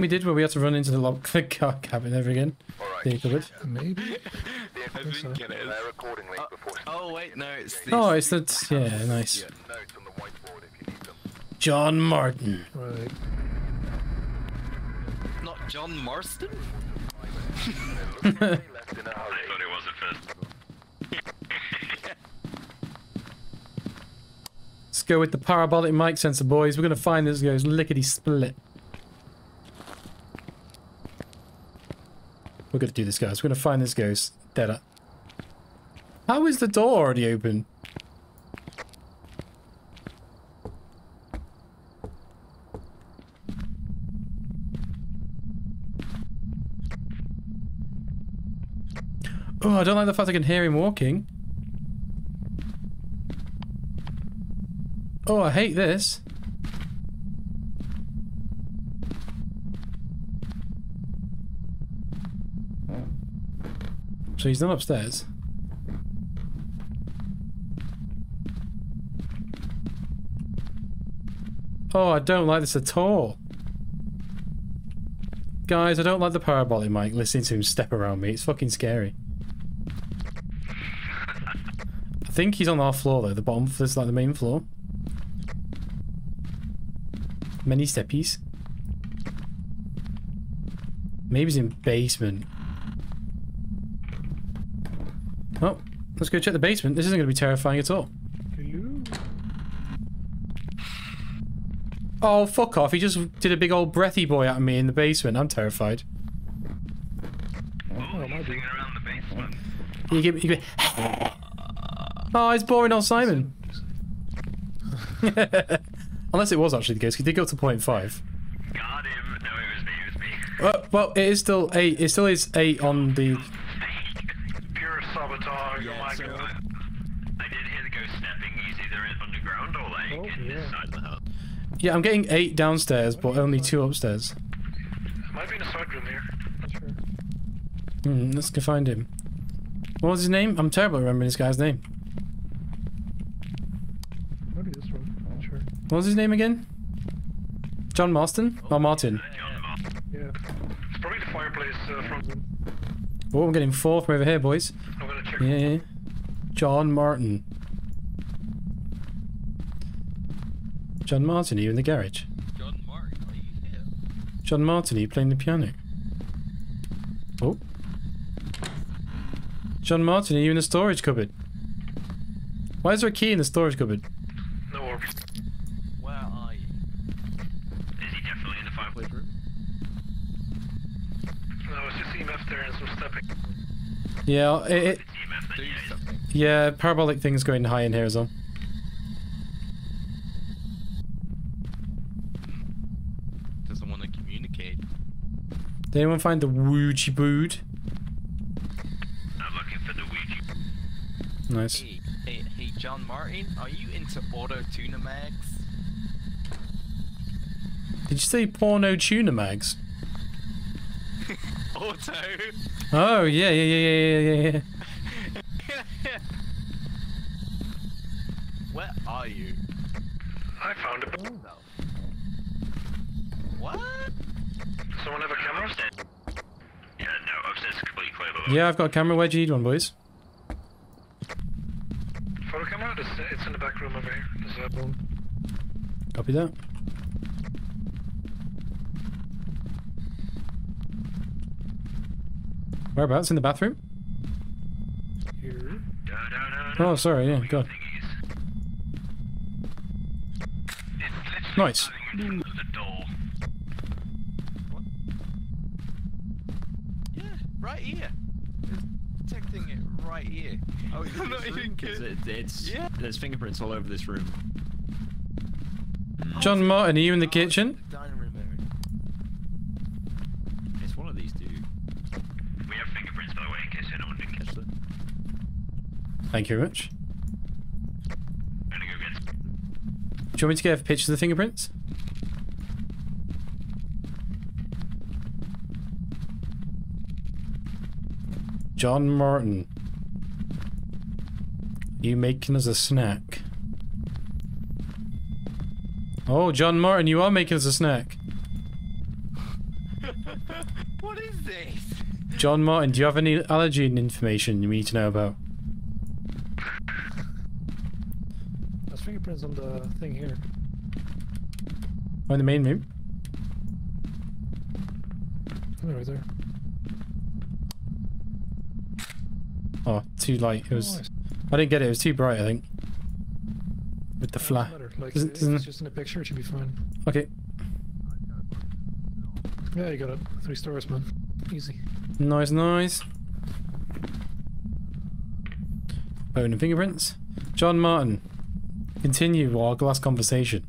We did where we had to run into the lock the car cabin ever again. The cupboard. Maybe. I think it is. Uh, oh wait, no, it's the. Oh, it's that. Yeah, nice. notes on the whiteboard if you need them. John Martin. Right. Not John Marston. Left in a hurry. thought it was at first. Let's go with the parabolic mic sensor, boys. We're gonna find this goes lickety split. We're gonna do this, guys. We're gonna find this ghost. Dead. How is the door already open? Oh, I don't like the fact I can hear him walking. Oh, I hate this. So he's not upstairs. Oh, I don't like this at all. Guys, I don't like the parabolic mic listening to him step around me. It's fucking scary. I think he's on our floor though, the bottom, floor is like the main floor. Many steppies. Maybe he's in basement. Oh, let's go check the basement. This isn't going to be terrifying at all. Hello. Oh, fuck off. He just did a big old breathy boy out of me in the basement. I'm terrified. Oh, around the basement. You give, you give Oh, it's boring old Simon. Unless it was actually the case. He did go to point 0.5. Got him. No, it was me. It was me. Well, well, it is still eight. It still is eight on the. Yeah, I'm getting eight downstairs, but only two upstairs. Might be in a side room here. Not sure. Hmm, let's go find him. What was his name? I'm terrible at remembering this guy's name. Maybe this one. Not sure. What was his name again? John Marston? Oh, Martin. Yeah. It's probably the fireplace uh, from. Oh, I'm getting four from over here, boys. I'm gonna check. Yeah, yeah. John Martin. John Martin, are you in the garage? John Martin, are you here? John Martin, are you playing the piano? Oh. John Martin, are you in the storage cupboard? Why is there a key in the storage cupboard? No orbs. Where are you? Is he definitely in the fireplace room? No, it's just EMF there and some stepping. Yeah, it, it, EMF Do then, yeah. something. yeah, parabolic thing's going high in here as well. Doesn't want to communicate. Did anyone find the Ouija board? I'm looking for the Ouija. Nice. Hey, hey, hey, John Martin, are you into auto tuna mags? Did you say porno tuna mags? Auto. Oh, yeah, yeah, yeah, yeah, yeah, yeah, yeah. Where are you? I found it. What? Does someone have a camera? Upstairs. Yeah, no, upstairs is completely clear. But Yeah, I've got a camera. Where do you need one, boys? Photo camera? It's, it's in the back room over here. There's a One. Copy that. Whereabouts? In the bathroom? Here. Oh, sorry, yeah, God. Thingies. It's Nice. standing in front of the door. Yeah, right here. It's detecting it right here. Oh, I'm not even kidding. It, it's Yeah. there's fingerprints all over this room. John Martin, are you in the oh, kitchen? Dining room area. It's one of these two. We have fingerprints, by the way, in case anyone didn't catch that. Thank you very much. I'm gonna go get. Do you want me to get a picture of the fingerprints? John Martin. You making us a snack? Oh, John Martin, you are making us a snack. What is this? John Martin, do you have any allergen information you need to know about? There's fingerprints on the thing here. Oh, in the main room? Oh, right there. Oh, too light. It was. Oh, I didn't get it. It was too bright. I think. With the flash. Like, Doesn't- if doesn't- it's just in the picture, it should be fine. Okay. Yeah, you got it. Three stars, man. Easy. Nice, nice. Bone and fingerprints. John Martin. Continue our last conversation.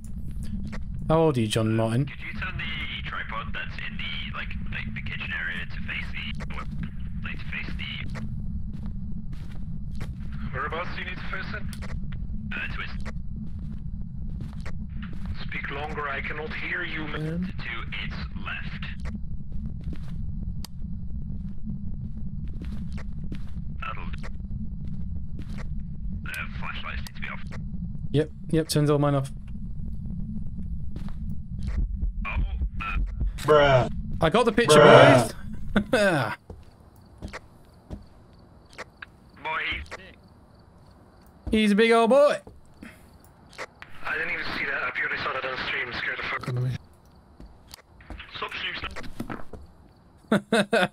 How old are you, John Martin? Could you turn the tripod that's in the like like the kitchen area to face the like to face the Whereabouts do you need to face it? uh, twist Speak longer, I cannot hear you, man. And to its left? That'll. Uh, flashlights need to be off. Yep, yep, turns all mine off. Oh, uh, I got the picture, boys! boy, He's a big old boy! I didn't even see that. I purely saw that on stream. Scared the fuck out of me. stop shooting.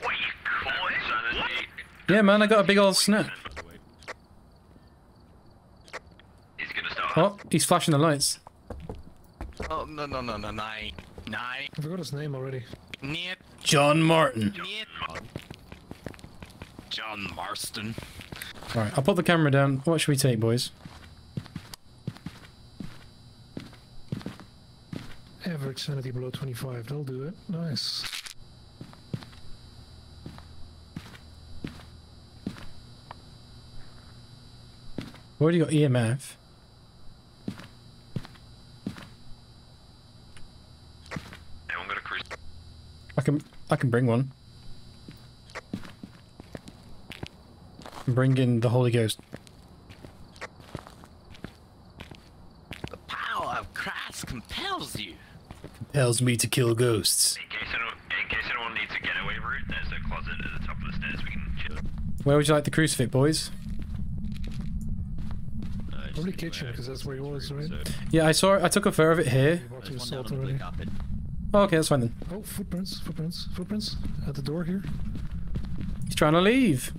What you call it? Sanity. Yeah, man, I got a big old snap. He's gonna start. Oh, he's flashing the lights. Oh no no no no nine nine I forgot his name already. niet John Martin. niet. John Marston. Alright, I'll put the camera down. What should we take, boys? Average sanity below 25. That'll do it. Nice. We already got E EMF. Anyone got a cruise? I can I can bring one. Bring in the Holy Ghost. The power of Christ compels you. Compels me to kill ghosts. In case anyone, in case anyone needs a getaway route, there's a closet at the top of the stairs. We can chill. Where would you like the crucifix, boys? Uh, just Probably anywhere kitchen, 'cause that's where he was, right? Yeah, I saw it. I took a photo of it here. You walked to There's the one down salt on the blue already. carpet. Oh, okay, that's fine then. Oh, footprints, footprints, footprints at the door here. He's trying to leave.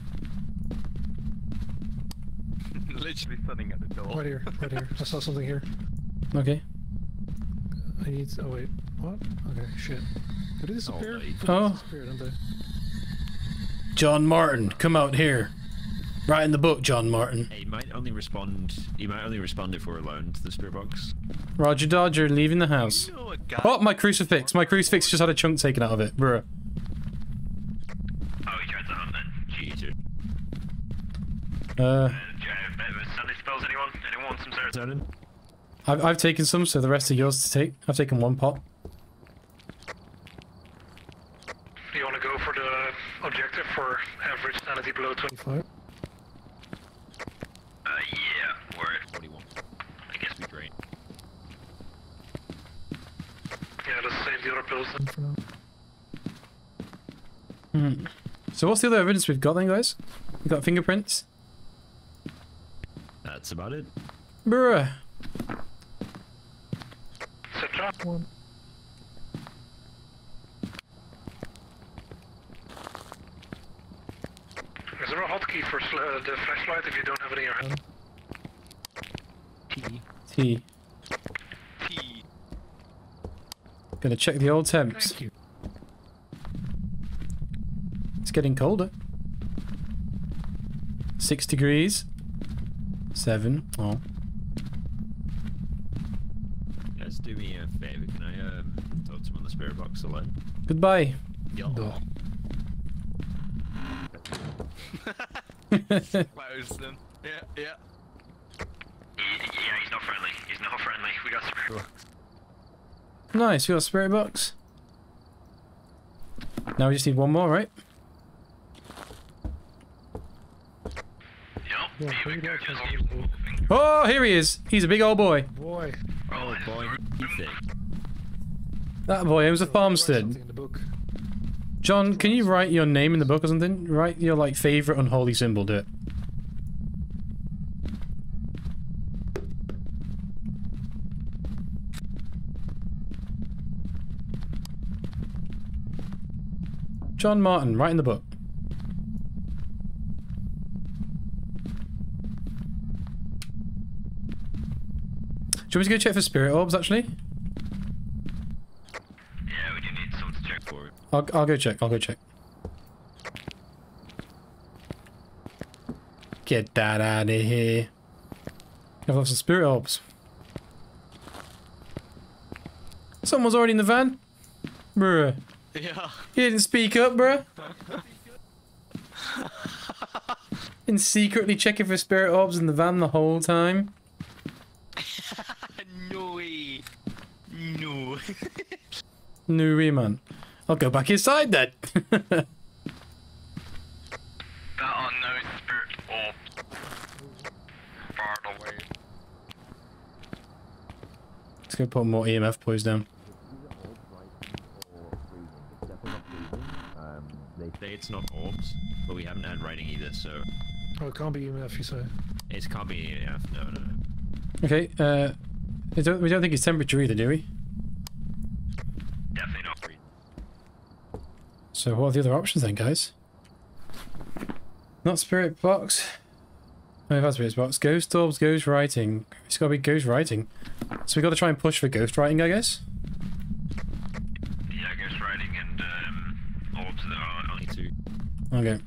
Literally standing at the door. Right here, right here. I saw something here. Okay. I need. Oh wait, what? Okay, shit. Did they disappear? Oh, wait. Oh. disappeared. John Martin, come out here. Right in the book, John Martin. He might only respond. He might only respond if we're alone to the spirit box. Roger Dodger leaving the house. You know. Oh, my crucifix. My crucifix just had a chunk taken out of it. Bruh. Oh, he tried to hunt then. Cheater. Uh, Uh, spells anyone? Anyone want some serotonin? I've, I've taken some, so the rest are yours to take. I've taken one pot. Do you want to go for the objective for average sanity below 20? 25. Uh, yeah, we're at 41. I guess we Great. Yeah, let's save the other pills then. For now. Hmm. So what's the other evidence we've got then, guys? We've got fingerprints. That's about it. Bruh. Set trap. One. Is there a hotkey for sl- uh, the flashlight if you don't have it in your hand? T. T. T. Gonna check the old temps. Thank you. It's getting colder. Six degrees. Seven. Oh. Guys, do me a favor. Can I um, talk to him on the spirit box alone? Goodbye. Yo. Duh. Close them. Yeah, yeah. He, yeah, he's not friendly. He's not friendly. We got spirit box. Nice, you got a spirit box. Now we just need one more, right? Yup. Yeah, here we go. much Just has keep all the- moving. Oh, here he is. He's a big old boy. Boy. Oh, boy. That boy owns a oh, farmstead. something in the book. John, can you write your name in the book or something? Write your like favorite unholy symbol. Do it. John Martin, write in the book. Do you want me to go check for spirit orbs, actually? Yeah, we do need someone to check for it. I'll, I'll go check, I'll go check. Get that out of here. I've got some spirit orbs. Someone's already in the van? Bruh. Yeah. You didn't speak up, bruh. Been secretly checking for spirit orbs in the van the whole time. no way. No. No way, man. I'll go back inside then. That unknown spirit orb. Far away. Let's go put more EMF poise down. They say it's not orbs, but we haven't had writing either, so Oh, it can't be EMF, you say. it can't be EMF. No, no, no. Okay, uh, we don't, we don't think it's temperature either, do we? Definitely not. So what are the other options then, guys? Not spirit box. No, we've had spirit box. Ghost orbs, ghost writing. It's got to be ghost writing. So we got to try and push for ghost writing, I guess. Okay.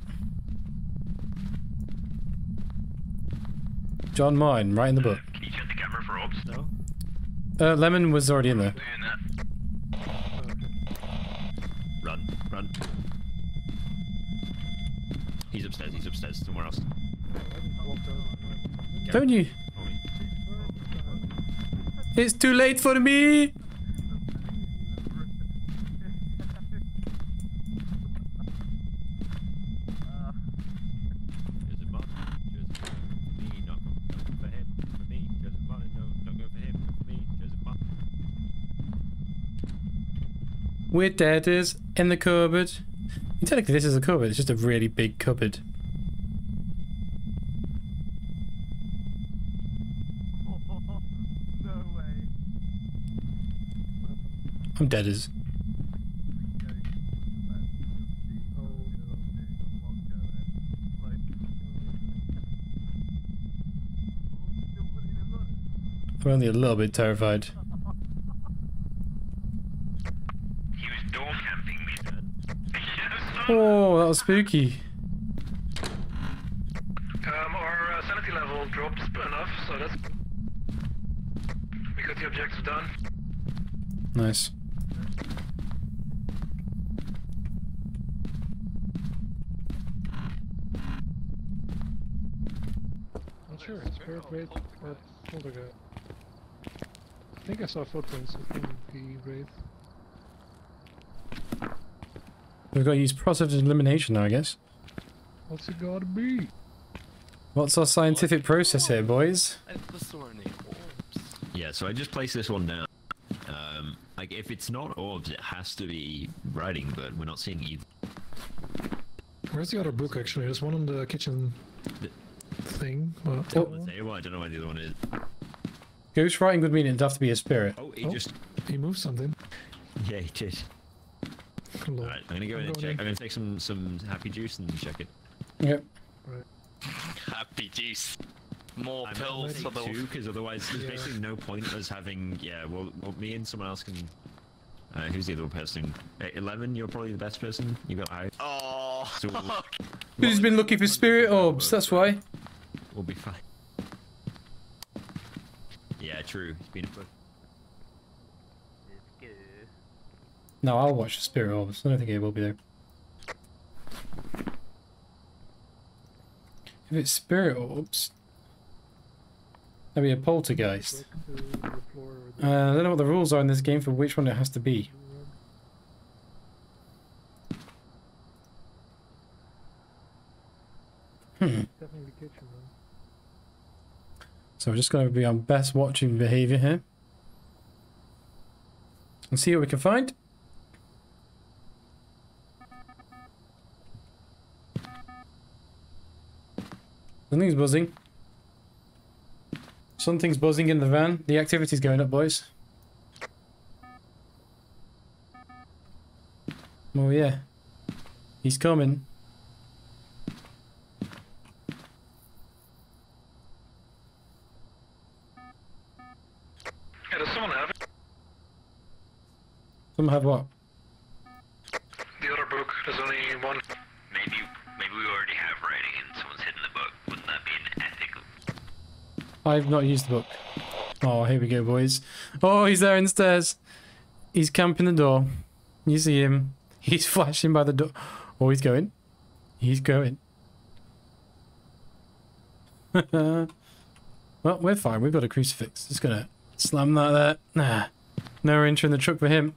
John Martin, right in the book. Can you check the camera for orbs? No. Uh, Lemon was already in there. Run, run. He's upstairs. He's upstairs. Somewhere else. Don't you? It's too late for me! Joseph Martin. Joseph Martin. For me, not go, don't go for him. For me, Joseph Martin. No, don't go for him. For me, Joseph Martin. We're dead is in the cupboard. Technically this is a cupboard, it's just a really big cupboard. I'm dead as. I'm only a little bit terrified. He was door camping me then. Oh, that was spooky. Um, our uh, sanity level dropped enough, so that's. We got the objective done. Nice. I'm not sure. Spirit Wraith or Poltergeist. I think I saw footprints in the Wraith. We've got to use process of elimination now, I guess. What's it gotta be? What's our scientific process here, boys? I just saw any orbs. Yeah, so I just placed this one down. Um, like if it's not orbs, it has to be writing, but we're not seeing either. Where's the other book actually? There's one on the kitchen The- thing. But Oh. On I don't know where the other one is. Ghost writing would mean it'd have to be a spirit. Oh, he Oh. just. he moved something. Yeah, he did. Hello. Alright, I'm gonna go in and check. in. I'm gonna take some some happy juice and check it. Yep. Happy juice. More I'm pills for the. two because otherwise there's Yeah. basically no point us having. Yeah, well, well me and someone else can. Uh, who's the other person? Uh, Eleven, you're probably the best person. You got high. Oh. So we'll, Who's been looking for spirit orbs? That's why. We'll be fine. Yeah, true. He's been a foot. No, I'll watch the spirit orbs. I don't think it will be there. If it's spirit orbs, that'd be a poltergeist. Uh, I don't know what the rules are in this game for which one it has to be. Hmm. So we're just going to be on best watching behavior here. And see what we can find. Something's buzzing. Something's buzzing in the van. The activity's going up, boys. Oh yeah. He's coming. Yeah, does someone have it? Some have what? The other book, there's only one. I've not used the book. Oh, here we go, boys. Oh, he's there in the stairs. He's camping the door. You see him. He's flashing by the door. Oh, he's going. He's going. well, we're fine. We've got a crucifix. Just gonna slam that there. Nah. No entry in the truck for him.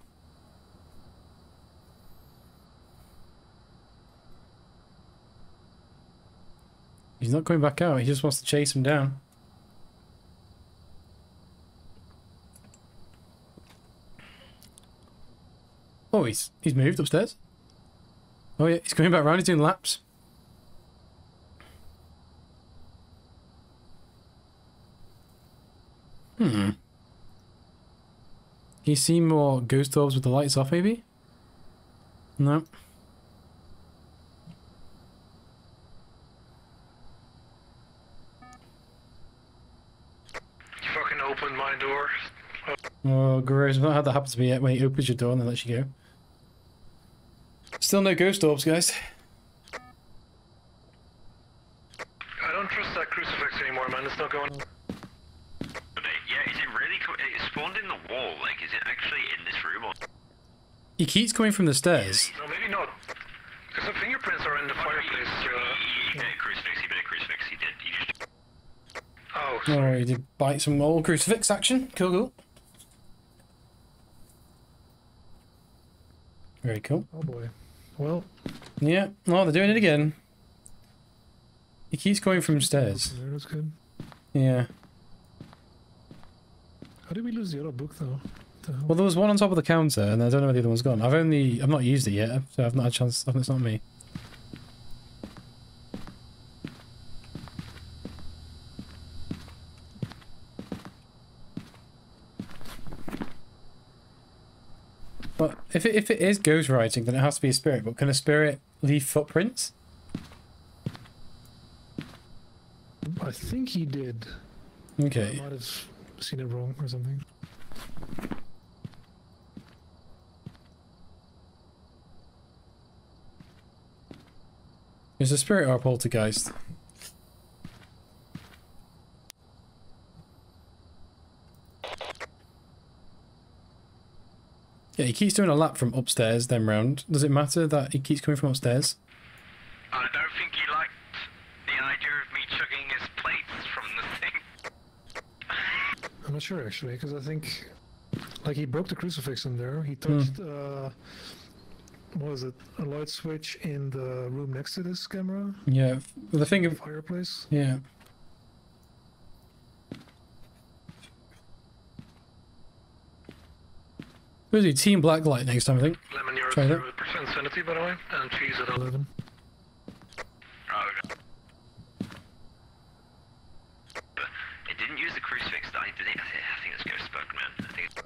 He's not going back out. He just wants to chase him down. Oh, he's he's moved upstairs. Oh yeah, he's coming back round. He's doing laps. Hmm. You see more ghost orbs with the lights off, maybe? No. You fucking opened my door. Oh, gross. I've not had that happen to me yet when he opens your door and then lets you go. Still no ghost orbs, guys. I don't trust that crucifix anymore, man. It's not going. Yeah, is it really? Co- it spawned in the wall. Like, is it actually in this room or? He keeps coming from the stairs. No, maybe not. Because the fingerprints are in the fireplace. He, Uh, he bit a crucifix. He bit a crucifix. He did. He just. oh, Oh, he did bite some old crucifix action. Cool, cool. Very cool. Oh boy. Well, Yeah. Oh, they're doing it again. He keeps going from stairs. there, that's good. Yeah. How did we lose the other book though? The? Well, there was one on top of the counter, and I don't know where the other one's gone. I've only, I've not used it yet, so I've not had a chance. It's not me. But if it, if it is ghost writing, then it has to be a spirit. But can a spirit leave footprints? I think he did. I Okay. might have seen it wrong or something. Is a spirit or a poltergeist? He keeps doing a lap from upstairs, then round. Does it matter that he keeps coming from upstairs? I don't think he liked the idea of me chugging his plates from the thing. I'm not sure actually, because I think, like, he broke the crucifix in there. He touched, uh, what was it? A light switch in the room next to this camera Yeah, the thing of fireplace. yeah. We'll do Team Blacklight next time, I think. lemon, you're Try that. 0% sanity, by the way. And cheese at 11. Oh, okay. But it didn't use the crucifix. I, did it, I think it's Ghost Bug, man. I think it's...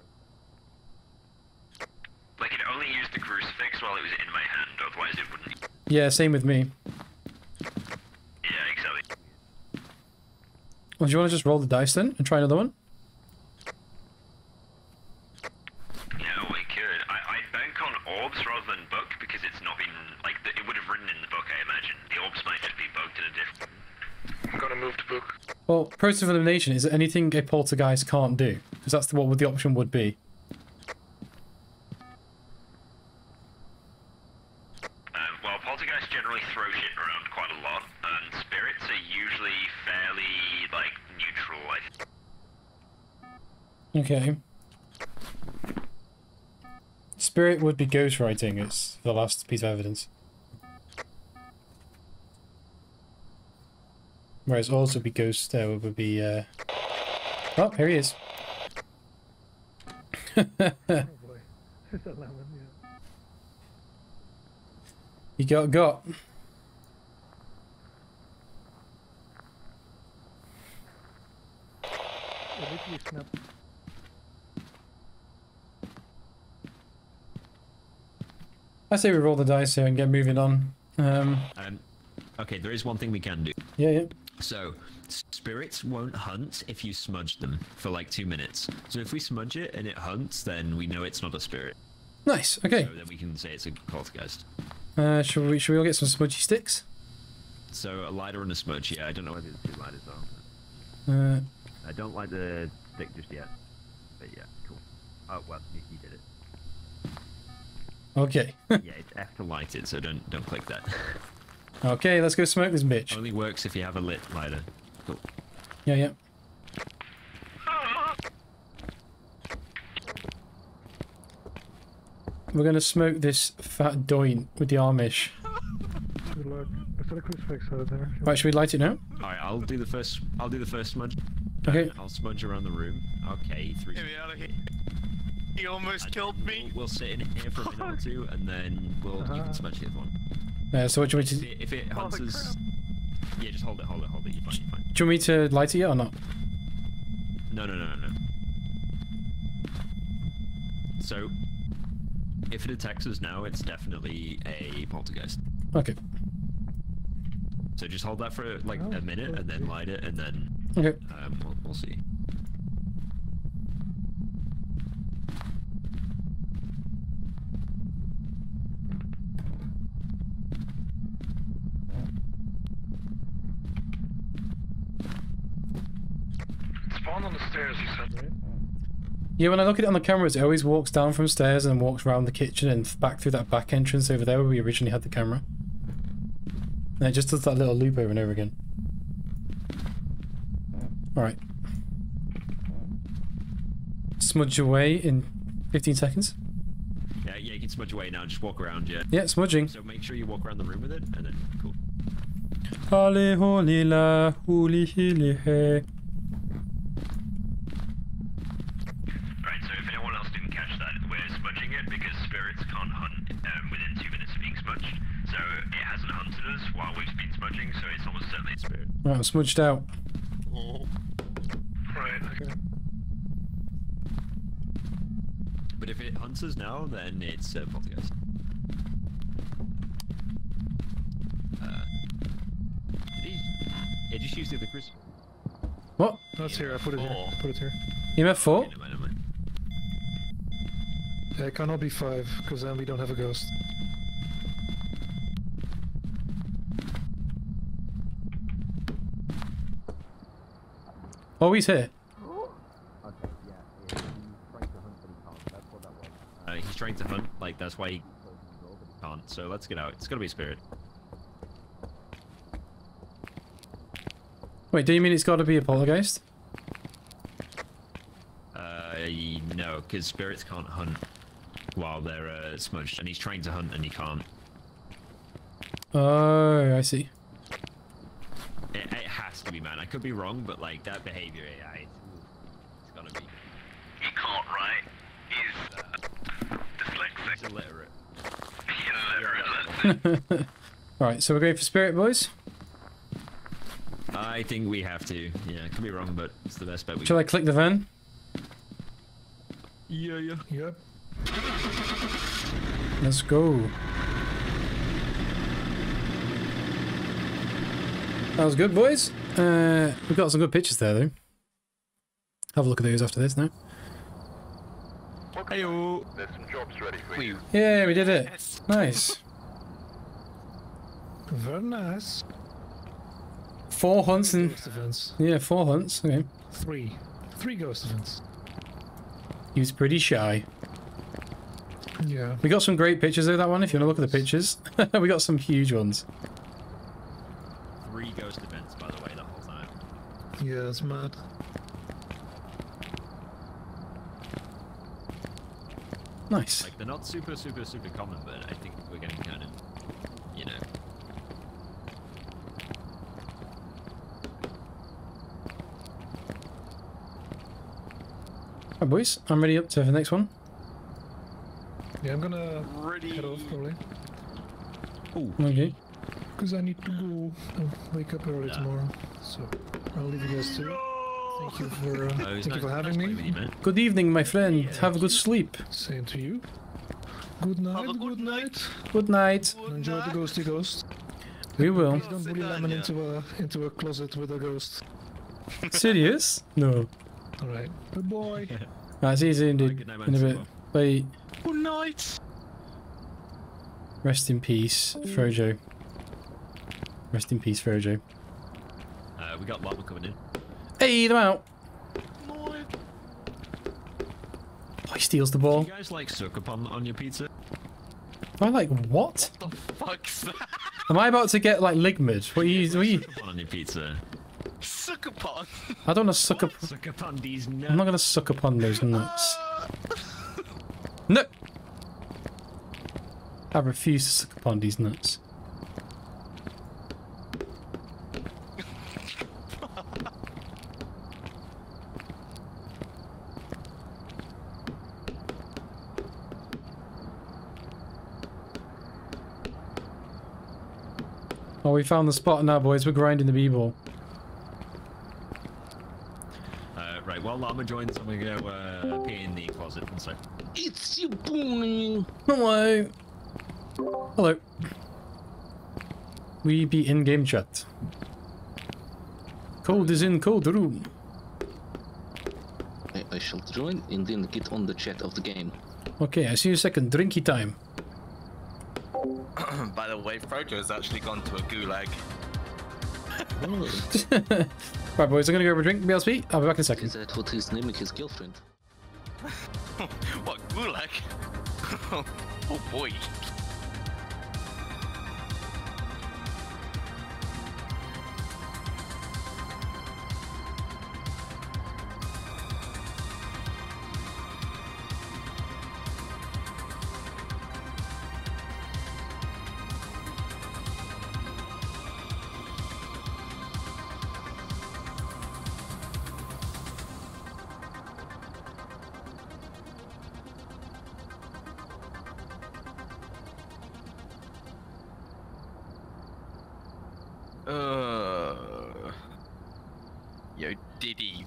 Like, it only used the crucifix while it was in my hand, otherwise it wouldn't... Yeah, same with me. Yeah, exactly. Well, do you want to just roll the dice then and try another one? Yeah, we could. I, I'd bank on orbs rather than book because it's not been... Like, the, it would have written in the book, I imagine. The orbs might just be bugged in a different... I'm gonna move the book. Well, process of elimination is anything a poltergeist can't do, because that's what the option would be. Um, well, poltergeists generally throw shit around quite a lot, and spirits are usually fairly, like, neutral, I think. Okay. Spirit would be ghostwriting. It's the last piece of evidence. Whereas also be ghost uh, would be. Uh... Oh, here he is. you boy. A lemon, got got. It literally snapped. I say we roll the dice here and get moving on. Um, Um, okay, there is one thing we can do. yeah, yeah. So, spirits won't hunt if you smudge them for like two minutes. So if we smudge it and it hunts, then we know it's not a spirit. Nice. Okay. So then we can say it's a poltergeist. Uh, should we should we all get some smudgy sticks? So a lighter and a smudge. Yeah, I don't know whether the two lighters are. Uh, I don't like the stick just yet. But yeah, cool. Oh well, you, you did it. okay. yeah, it's F to light it, so don't don't click that. okay, let's go smoke this bitch. Only works if you have a lit lighter. Cool. Yeah, yeah. We're gonna smoke this fat doint with the Amish. Good luck. I put a crucifix out there. Right, should we light it now? All right, I'll do the first. I'll do the first smudge. Okay. I'll smudge around the room. Okay, three. Get me out of here. He almost killed me. We'll, we'll sit in here for a minute or two, and then we'll you Uh-huh. can smudge the other one. Uh, so what do you want If me to? it, if it hunts us, yeah, just hold it, hold it, hold it. You're fine, you're fine. Do you want me to light it yet or not? No, no, no, no, no. So, if it attacks us now, it's definitely a poltergeist. Okay. So just hold that for like Oh, a minute, and then light it, and then Okay. um, we'll, we'll see. Spawn on the stairs, you said. Yeah, when I look at it on the cameras, it always walks down from stairs and walks around the kitchen and back through that back entrance over there where we originally had the camera. And it just does that little loop over and over again. Alright. Smudge away in 15 seconds. Yeah, yeah, you can smudge away now. Just walk around, yeah. Yeah, smudging. So make sure you walk around the room with it, and then cool. Holly, holy la, holy, hilly, hey. Right, so if anyone else didn't catch that, we're smudging it because spirits can't hunt um, within two minutes of being smudged. So it hasn't hunted us while we've been smudging, so it's almost certainly a spirit. Right, I'm smudged out. Right, okay. But if it hunts us now, then it's uh, poltergeist. Uh, did he? Yeah, just use the other Chris. What? That's here. I put it here. Four. Put it here. EMF 4? Yeah, never mind, never mind. Yeah, it cannot be five because then we don't have a ghost. Oh, he's here. Uh, he's trying to hunt, like that's why he can't. So let's get out. It's gotta be spirit. Wait, do you mean it's got to be a poltergeist? Uh, no, because spirits can't hunt while they're uh, smudged, and he's trying to hunt and he can't. Oh, I see. It, it has to be, man. I could be wrong, but like that behavior, yeah, it's, it's gotta be. He can't write. He's uh, He's dyslexic. illiterate. Illiterate, that's it. Alright, so we're going for spirit, boys? I think we have to. Yeah, I could be wrong, but it's the best bet we. Shall I click the van? Yeah, yeah. yeah. Let's go. That was good, boys. Uh, we've got some good pictures there, though. Have a look at those after this, no? Heyo. There's some jobs ready for you. Yeah, we did it. Nice. Very nice. Four hunts and... Ghost events. Yeah, four hunts. Okay. Three. Three ghost events. He was pretty shy. Yeah. We got some great pictures of that one, if you want to look at the pictures. we got some huge ones. Three ghost events, by the way, the whole time. Yeah, that's mad. Nice. Like they're not super, super, super common, but I think we're getting kind of, you know. Alright, boys. I'm ready up to the next one. Yeah, I'm gonna Ready. head off probably. Okay. Because I need to go and wake up early Yeah. tomorrow. So I'll leave you guys to it. Thank you for, uh, Oh, it's thank you for having playing with me. Good evening, my friend. Have a good sleep. Same to you. Good night. a good good night. Good night. Enjoy the ghosty ghost. We will. Please don't bully Lemon into a into a closet with a ghost. Serious? No. All right. Good boy. Right, see you soon, dude. In a man. bit. Bye. Good night. Rest in peace, Frojo. Rest in peace, Frojo. Uh, we got Lava coming in. Hey, them out. Night. Oh, he steals the Do ball. you guys like suck upon on your pizza? Am I like, what? The fuck's that? Am I about to get like ligmid? What are you, what are you? Suck upon on your pizza. Suck upon. I don't want to suck up. Suck upon these I'm not gonna suck upon those nuts. No. I refuse to suck upon these nuts. Oh, we found the spot now, boys. We're grinding the b-ball. Uh, right, while Llama joins, I'm gonna go uh, pee in the closet and so. It's you boy. Hello. Hello. We be in game chat. Code is in code room. I, I shall join and then get on the chat of the game. Okay, I see you second. Drinky time. By the way, Frojo's actually gone to a gulag. Right, boys, I'm gonna go have a drink. BLSP. I'll be back in a is second. that what he's naming his girlfriend? What gulag? oh boy.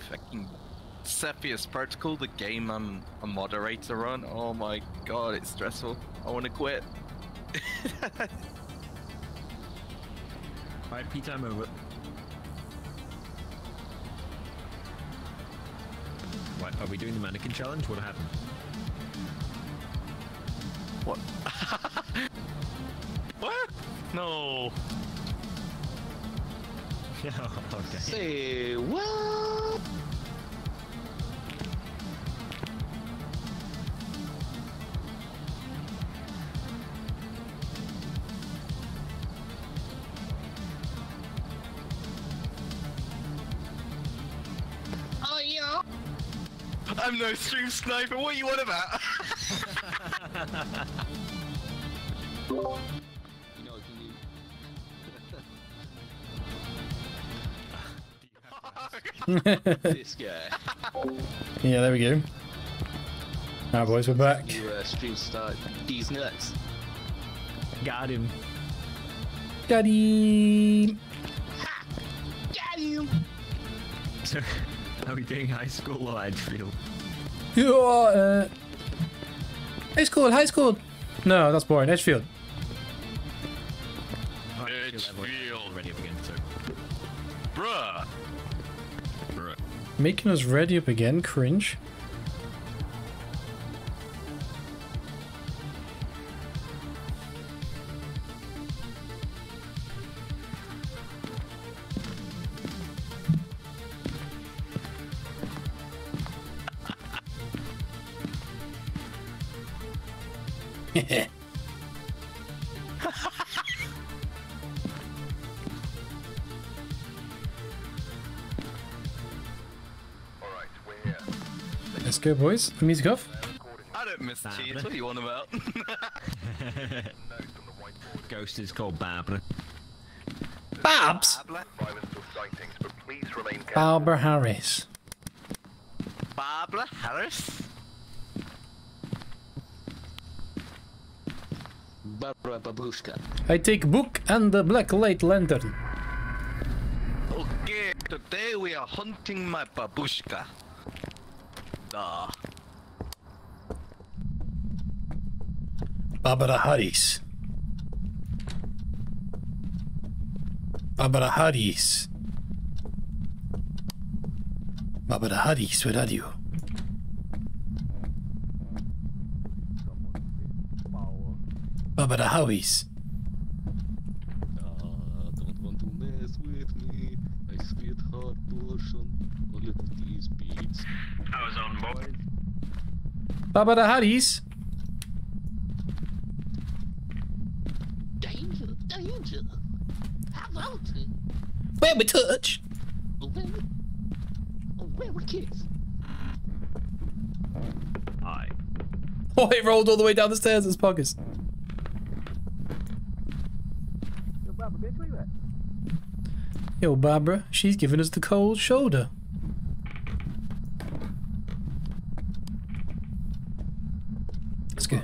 Fucking Cepheus Protocol, the game I'm a moderator on. Oh my god, it's stressful. I want to quit. Right, pee time over. What, are we doing the mannequin challenge? What happened? what? what? No. Okay. Say what? Oh, I'm no stream sniper. What you on about? this guy. Yeah, there we go. Alright, boys, we're back. You uh, stream start these nuts. Got him. ha got you Daddy. So, are we doing high school or Edgefield? You are, uh... High school, high school. No, that's boring. Edgefield. Edgefield. Making us ready up again. Cringe. Go, boys. Music off. I don't miss cheese. What are you on about? Note on the whiteboard. Ghost is called Barbara. Babs. Babla? Violence or sightings, but please remain calm. Barbara Harris. Barbara Harris? Barbara Babushka. I take book and the black light lantern. Okay, Today we are hunting my babushka. Ah. Barbara Harris. Barbara Harris. Barbara Harris, where are you? Barbara Harris. Ah, don't want to mess with me. My sweetheart portion. All of these beats. I was on board. Barbara Harris. Danger, danger. How about it? Where we touch? Where, where we kiss? Hi. Oh, it rolled all the way down the stairs as pockets. Yo, Barbara, she's giving us the cold shoulder. Let's go.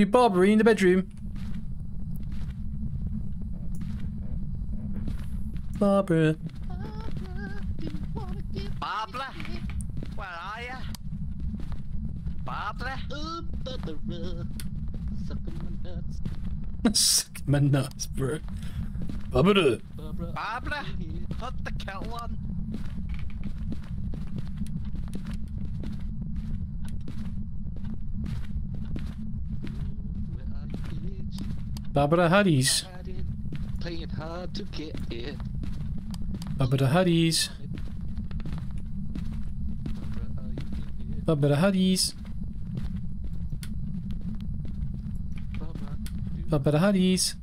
You, Barbara, in the bedroom? Barbara. Barbara, where are ya? Barbara? Oh, Barbara. Sucking my nuts. Suck my nuts, bro. Barbara. Barbara. Barbara, put the kettle on. Where are you, bitch? Barbara Harris. Playing hard to get it. Barbara Harris. Barbara, are you in here? Barbara Harris. Barbara, Harris.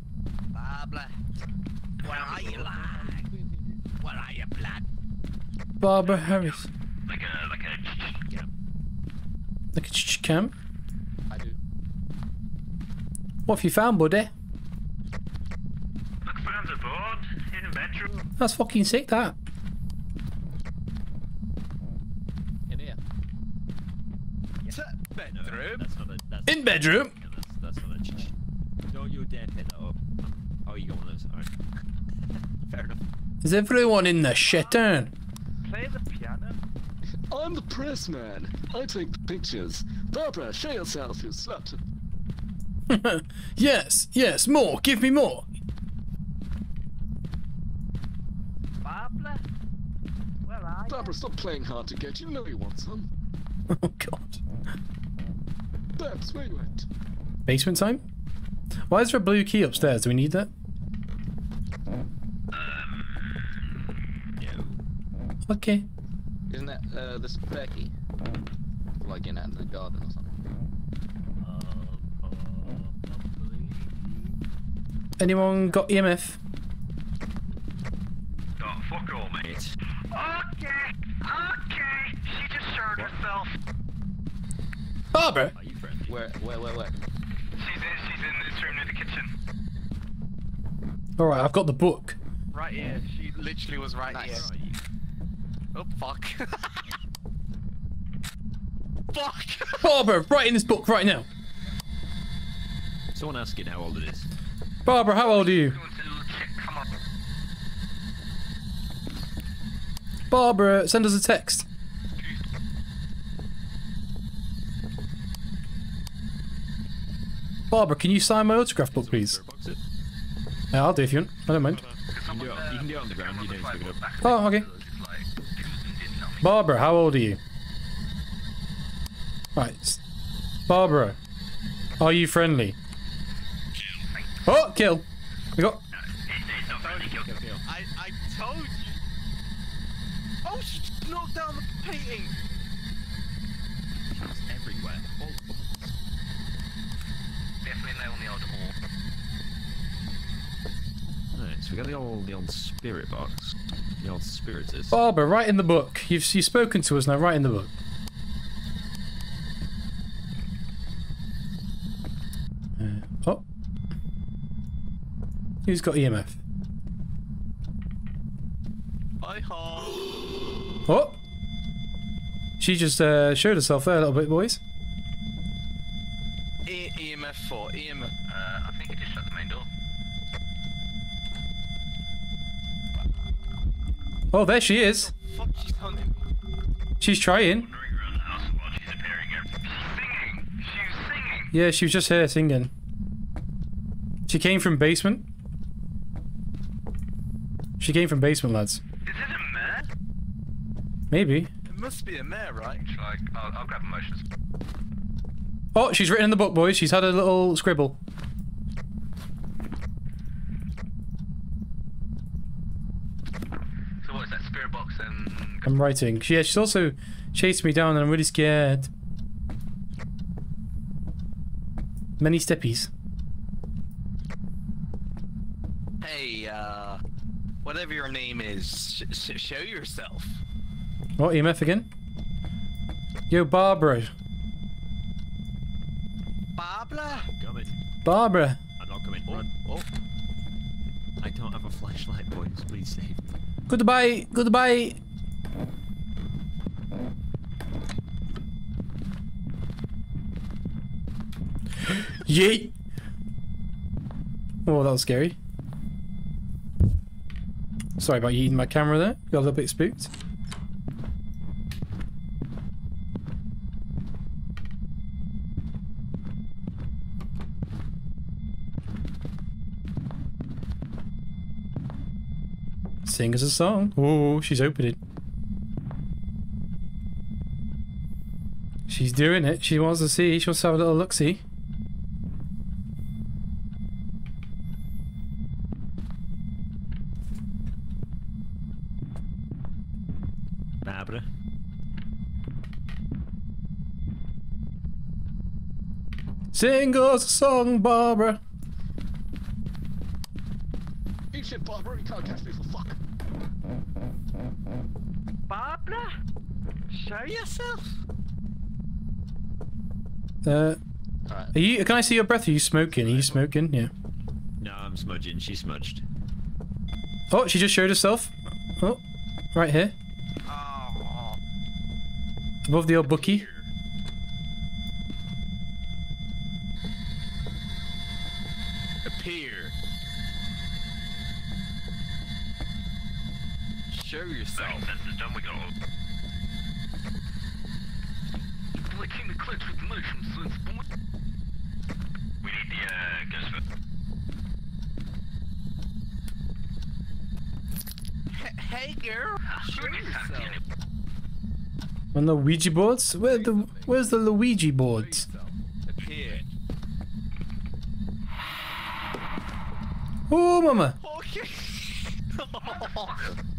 Barbara, where are you, lad? you in here? Where are you, blood? Barbara Harris. Like a like a yeah. Like a ch cam. I do. What have you found, buddy? Look found a board in the bedroom. That's fucking sick, that. In here. Bedroom. That's not a. That's, In bedroom. yeah, that's, that's not a. Don't you dare pick that up. Oh, you got one of those. Alright. Fair enough. Is everyone in the shit down? Play the piano. I'm the press man. I take the pictures. Barbara, show yourself, you slut. yes, yes, more. Give me more. Barbara? Where are you? Barbara, stop playing hard to get. You know you want some. Oh god. That's where you at? Basement time? Why is there a blue key upstairs? Do we need that? No. Okay. Isn't that uh, the spare key? Like in, in the garden or something. Anyone got EMF? Oh, fuck all, mate. Okay, Barbara. Are you friendly? Where, where, where, where? She's in, she's in this room near the kitchen. Alright, I've got the book. Right here. She literally was right Nice. here. Oh, fuck. fuck! Barbara, write in this book right now. Someone asking how old it is. Barbara, how old are you? Doing a little check, come on. Barbara, send us a text. Barbara, can you sign my autograph book, please? Yeah, I'll do if you want. I don't mind. You can do it, on the ground. You don't pick it up. Oh, okay. Barbara, how old are you? Right. Barbara, are you friendly? Oh, kill. We got. It's not friendly, kill, kill, kill. I, I told you. Oh, she just knocked down the painting. It's everywhere. All Definitely nail the old hall. Right, so we got the old the old spirit box. The old spiritist. Barbara, write in the book. You've, you've spoken to us now. Write in the book. Uh, oh. Who's got EMF? Hi, ha. Oh. She just uh, showed herself there a little bit, boys. E EMF 4, EMF. Uh, Oh, there she is. She's trying. Wandering around the house while she's appearing every Singing. She was singing. Yeah, she was just here singing. She came from basement. She came from basement, lads. Is it a mare? Maybe. It must be a mare, right? Shall I? I'll, I'll grab emotions. Oh, she's written in the book, boys. She's had a little scribble. So what is that spirit box and? I'm writing. Yeah, she's also chased me down and I'm really scared. Many steppies. Hey, uh, whatever your name is, sh- sh- show yourself. What, EMF again? Yo, Barbara. Barbara? Coming. Barbara. I'm not coming. Oh, Run. oh. I don't have a flashlight, boys. Please save me. Goodbye. Goodbye. Yeet. Oh, that was scary. Sorry about eating my camera there. Got a little bit spooked. Sing us a song. Oh, she's opening. She's doing it. She wants to see. She wants to have a little look see. Barbara. Sing us a song, Barbara. Eat shit, Barbara. You can't catch me for fuck. Barbara? Show yourself. Uh, Alright. are you? Can I see your breath? Are you smoking? Are you smoking? Yeah. No, I'm smudging. She's smudged. Oh, she just showed herself. Oh, right here, Oh, above the old bookie. appear. Show yourself. Sensors done. We got all. Flicking the clutch with motion sense. We need the uh, ghost foot. H- hey, girl. Show yourself. On the Ouija boards? Where the? Where's the Luigi boards? Oh, mama. Okay.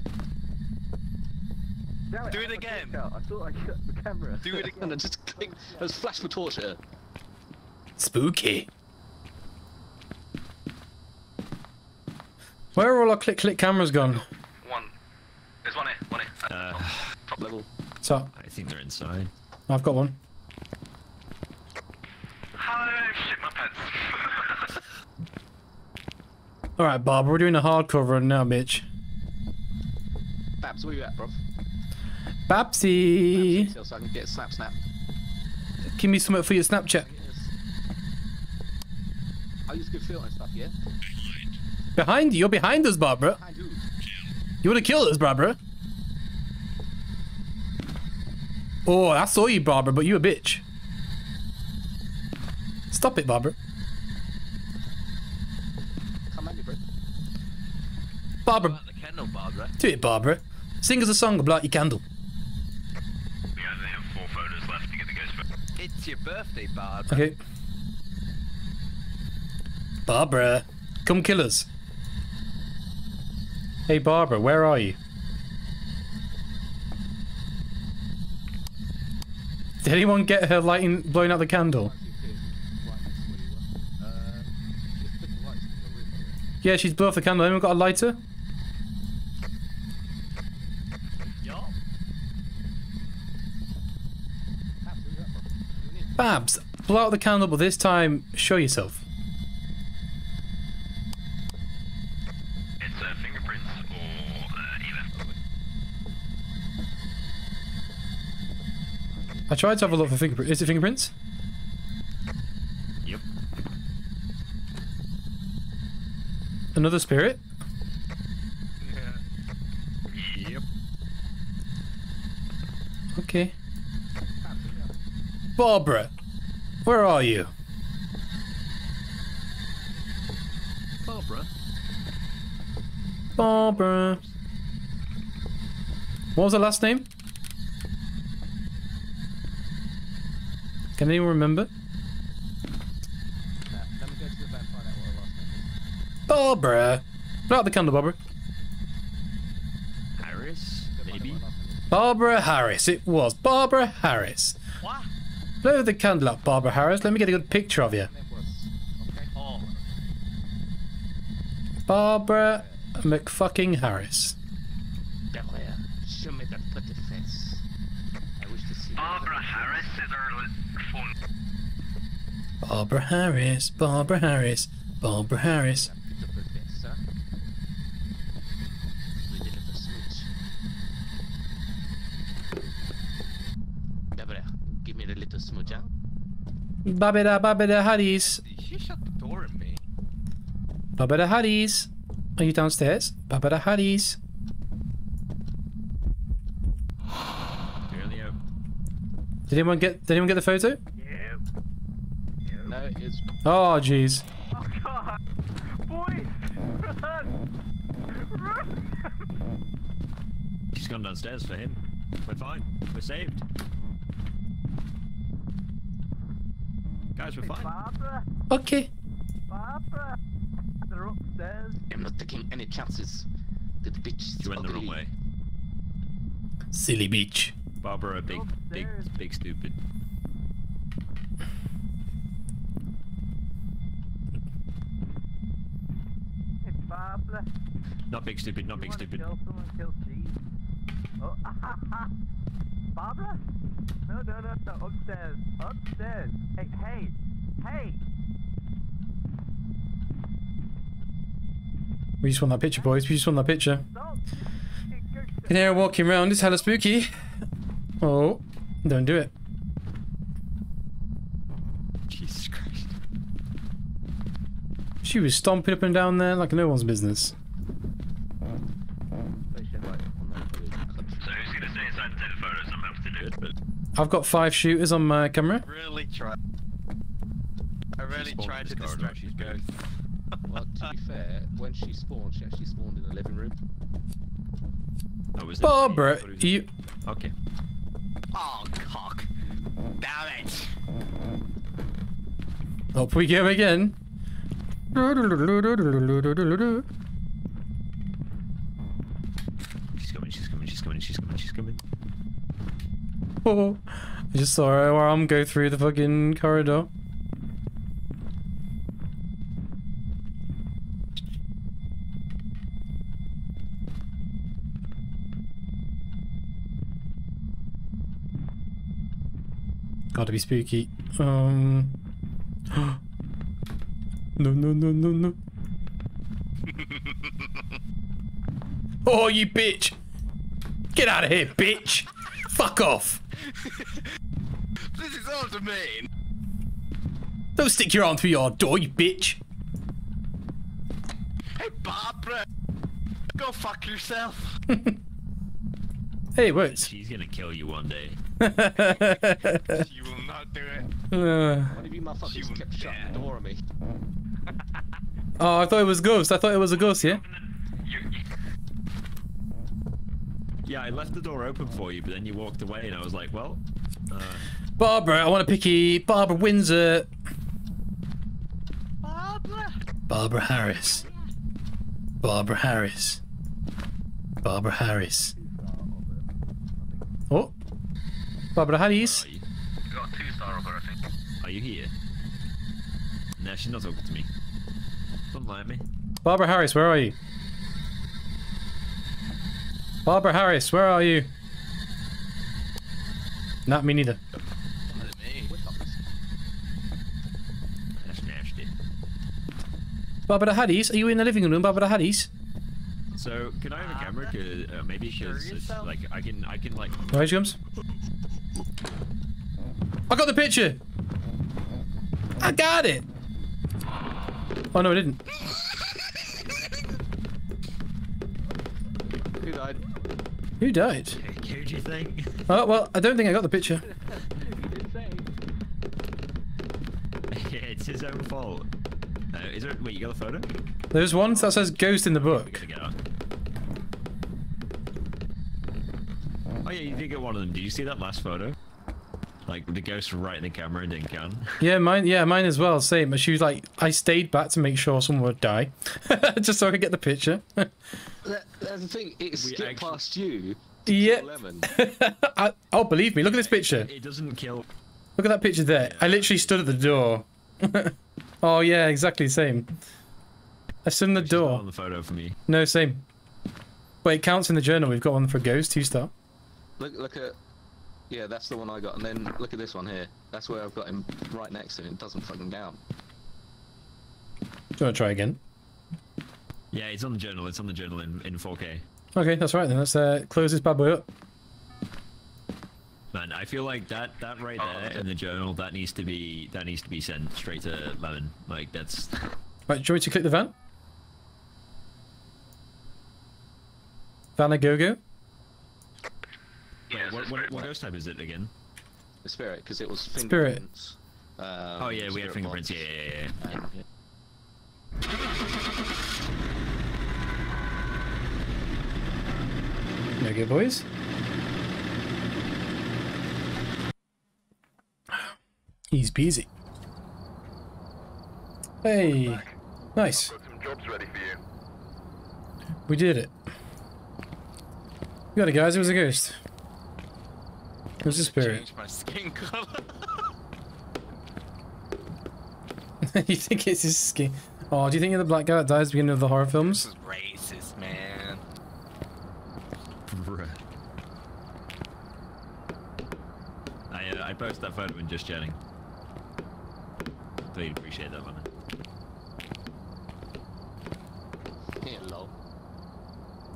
Do it again. I thought I cut the camera. Do it again. and just click. There's flash the torch here. Spooky. Where are all our click click cameras gone? One. There's one here. One here. Uh, Top level. So I think they're inside. I've got one. shit, my pants. All right, Bob. We're doing a hardcore run now, bitch. Babs, where you at, bruv? Babsy, So I can get snap snap. give me something for your Snapchat. Yes. I use good filter and stuff, yeah? Behind you. You're behind us, Barbara. Behind who? You want to kill us, Barbara? Oh, I saw you, Barbara, but you a bitch. Stop it, Barbara. Come at me, bro. Barbara, the kennel, Barbara. do it, Barbara. Sing us a song about your candle. We only have four photos left to get the ghost foot. It's your birthday, Barbara. Okay. Barbara, come kill us. Hey, Barbara, where are you? Did anyone get her lighting, blowing out the candle? Yeah, she's blew off the candle. Anyone got a lighter? Babs, blow out the candle, but this time, show yourself. It's uh, fingerprints or uh. I tried to have a look for fingerprints. Is it fingerprints? Yep. Another spirit? Yep. Okay. Barbara, where are you? Barbara. Barbara. What was her last name? Can anyone remember? Uh, let me go to the vet and find out what her last name is. Barbara. Blow out the candle, Barbara. Harris? Maybe? Barbara Harris. It was Barbara Harris. What? Blow the candle up, Barbara Harris. Let me get a good picture of you. Name was. Okay. Barbara McFucking Harris. Gabriel, show me that pretty face. I wish to see. Barbara Harris is her phone. Barbara Harris. Barbara Harris. Barbara Harris. Beautiful face, sir. We did it a smooch. Gabriel, give me the little smooch, huh? Babida Babida Harris. she shut the door on me. Babida Harris. Are you downstairs? Babida Harris. Did anyone get did anyone get the photo? No, it's Oh jeez. Oh god! Boys! Run! Run! She's gone downstairs for him. We're fine. We're saved. Guys, we're fine. Barbara! Okay. Barbara! They're upstairs. I'm not taking any chances. The bitch is You went the wrong way. Silly bitch. Barbara, big, big, big stupid. Hey, Barbara! Not big stupid, not You big stupid. Kill someone, kill cheese. Oh, Barbara? No, no, no, no, upstairs. Upstairs. Hey, hey, hey! We just want that picture, boys. We just want that picture. Stop! Hey, go- Can hear her walking around. It's hella spooky. Oh, don't do it. Jesus Christ. She was stomping up and down there like no one's business. They should like on that blue clip. So who's gonna stay inside and take the photos? I'm happy to do it, but I've got five shooters on my camera. Really try. I really tried to this distract you she's guys. Well, to be fair, when she spawned, she actually spawned in the living room. Oh, was? Barbara, I thought it was- you. Okay. Oh, cock. Damn it. Up we go again. She's coming, she's coming, she's coming, she's coming, she's coming. I just saw her arm go through the fucking corridor. Gotta be spooky. Um. no, no, no, no, no. oh, you bitch! Get out of here, bitch! Fuck off! This is all to me. Don't stick your arm through your door, you bitch! Hey, Barbara. Go fuck yourself. Hey, it works. She's gonna kill you one day. you will not do it. Uh, One of you motherfuckers kept shutting the door on me. oh, I thought it was ghost. I thought it was a ghost, yeah? you, you, Yeah, I left the door open for you, but then you walked away, and I was like, well, uh, Barbara, I want a picky. Barbara Windsor. Barbara. Barbara Harris. Barbara Harris. Barbara Harris. Oh. Barbara Harris. are you? You got a two star over, I think. Are you here? No, she's not talking to me. Don't lie to me. Barbara Harris, where are you? Barbara Harris, where are you? Not me neither. Not me. That's nasty. Barbara Harris, are you in the living room, Barbara Harris? So, can I have a camera? 'Cause, uh, maybe Sure because like I can, I can like. Right, she comes. I got the picture. I got it. Oh no, I didn't. Who died? Who died? Who do you think? Oh, well, I don't think I got the picture. it's his own fault. Uh, is there? Wait, you got the photo? There's one that says ghost in the book. gotta get out. Oh yeah, you did get one of them. Did you see that last photo? Like the ghost right in the camera and didn't can. Yeah, mine. Yeah, mine as well. Same. But she was like, I stayed back to make sure someone would die, just so I could get the picture. That, that's the thing. It skipped actually- past you. yeah. Lemon. I, oh, believe me. Look at this picture. It doesn't kill. Look at that picture there. I literally stood at the door. oh yeah, exactly the same. I stood in the She's not door. on the photo for me. No, same. But it counts in the journal. We've got one for ghost, two star. Look, look at. Yeah, that's the one I got, and then look at this one here. That's where I've got him right next to him. It doesn't fucking count. Do you want to try again? Yeah, it's on the journal. It's on the journal in, in 4K. Okay, that's right then. Let's uh, close this bad boy up. Man, I feel like that that right there in the journal that needs to be that needs to be sent straight to Lemon. Like that's Right, do you want me to click the van? Van a go go? Yeah, what, what, what ghost type is it again? The spirit, because it was Spirit. fingerprints. Um, oh yeah, we had fingerprints. box, Yeah, yeah, yeah. and, yeah. No go, boys. Easy peasy. Hey, nice. Some jobs ready for you. We did it. We got it, guys. It was a ghost. It was a spirit. My skin color. you think it's his skin? Oh, do you think you're the black guy that dies at the beginning of the horror films? this films? is racist, man. Bruh. I uh, I posted that photo and just chatting. So you'd appreciate that, Lemon. Hello.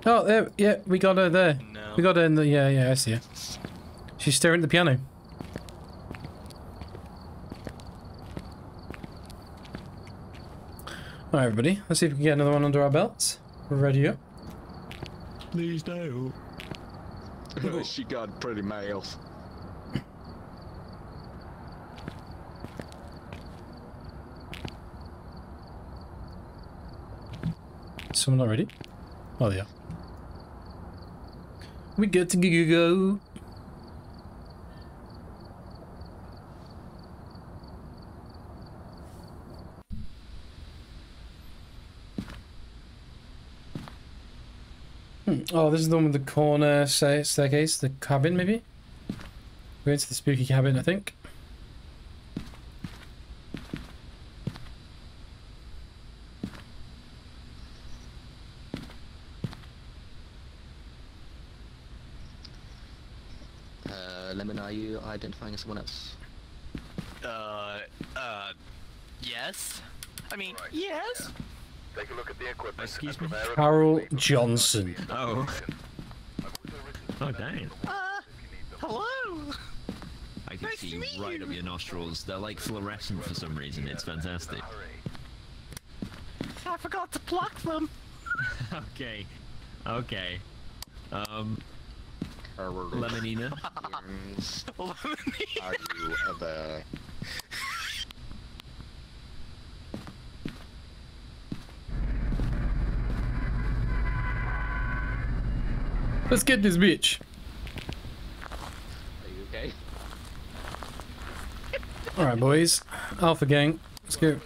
Oh, there. Yeah, we got her there. No. We got her in the. Yeah, yeah, I see her. She's staring at the piano. Alright, everybody. Let's see if we can get another one under our belts. We're ready up. Please no. she got pretty mouth. Someone not ready? Oh, yeah. We get to go. go. Hmm. Oh, this is the one with the corner staircase, the cabin, maybe? We're into the spooky cabin, I think. Uh, Lemon, are you identifying as someone else? Uh, uh, yes. I mean, yes. Take a look at the equipment. Excuse me? Carol Johnson. Oh. I've also written Oh dang. Uh, hello. I can Nice see meet right you. up your nostrils. They're like fluorescent for some reason. It's fantastic. I forgot to pluck them. okay. Okay. Um, Carol, Lemonina. are you there? Let's get this bitch. Are you okay? Alright, boys. Alpha gang. Let's go.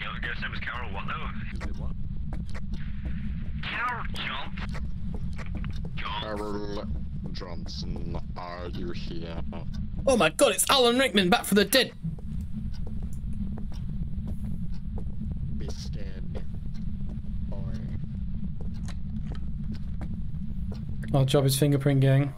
The g- g- ghost name was Carol what though? Carol Johnson. John. Carol Johnson, are you here? Oh my god, it's Alan Rickman back from the dead. Our job is fingerprint gang.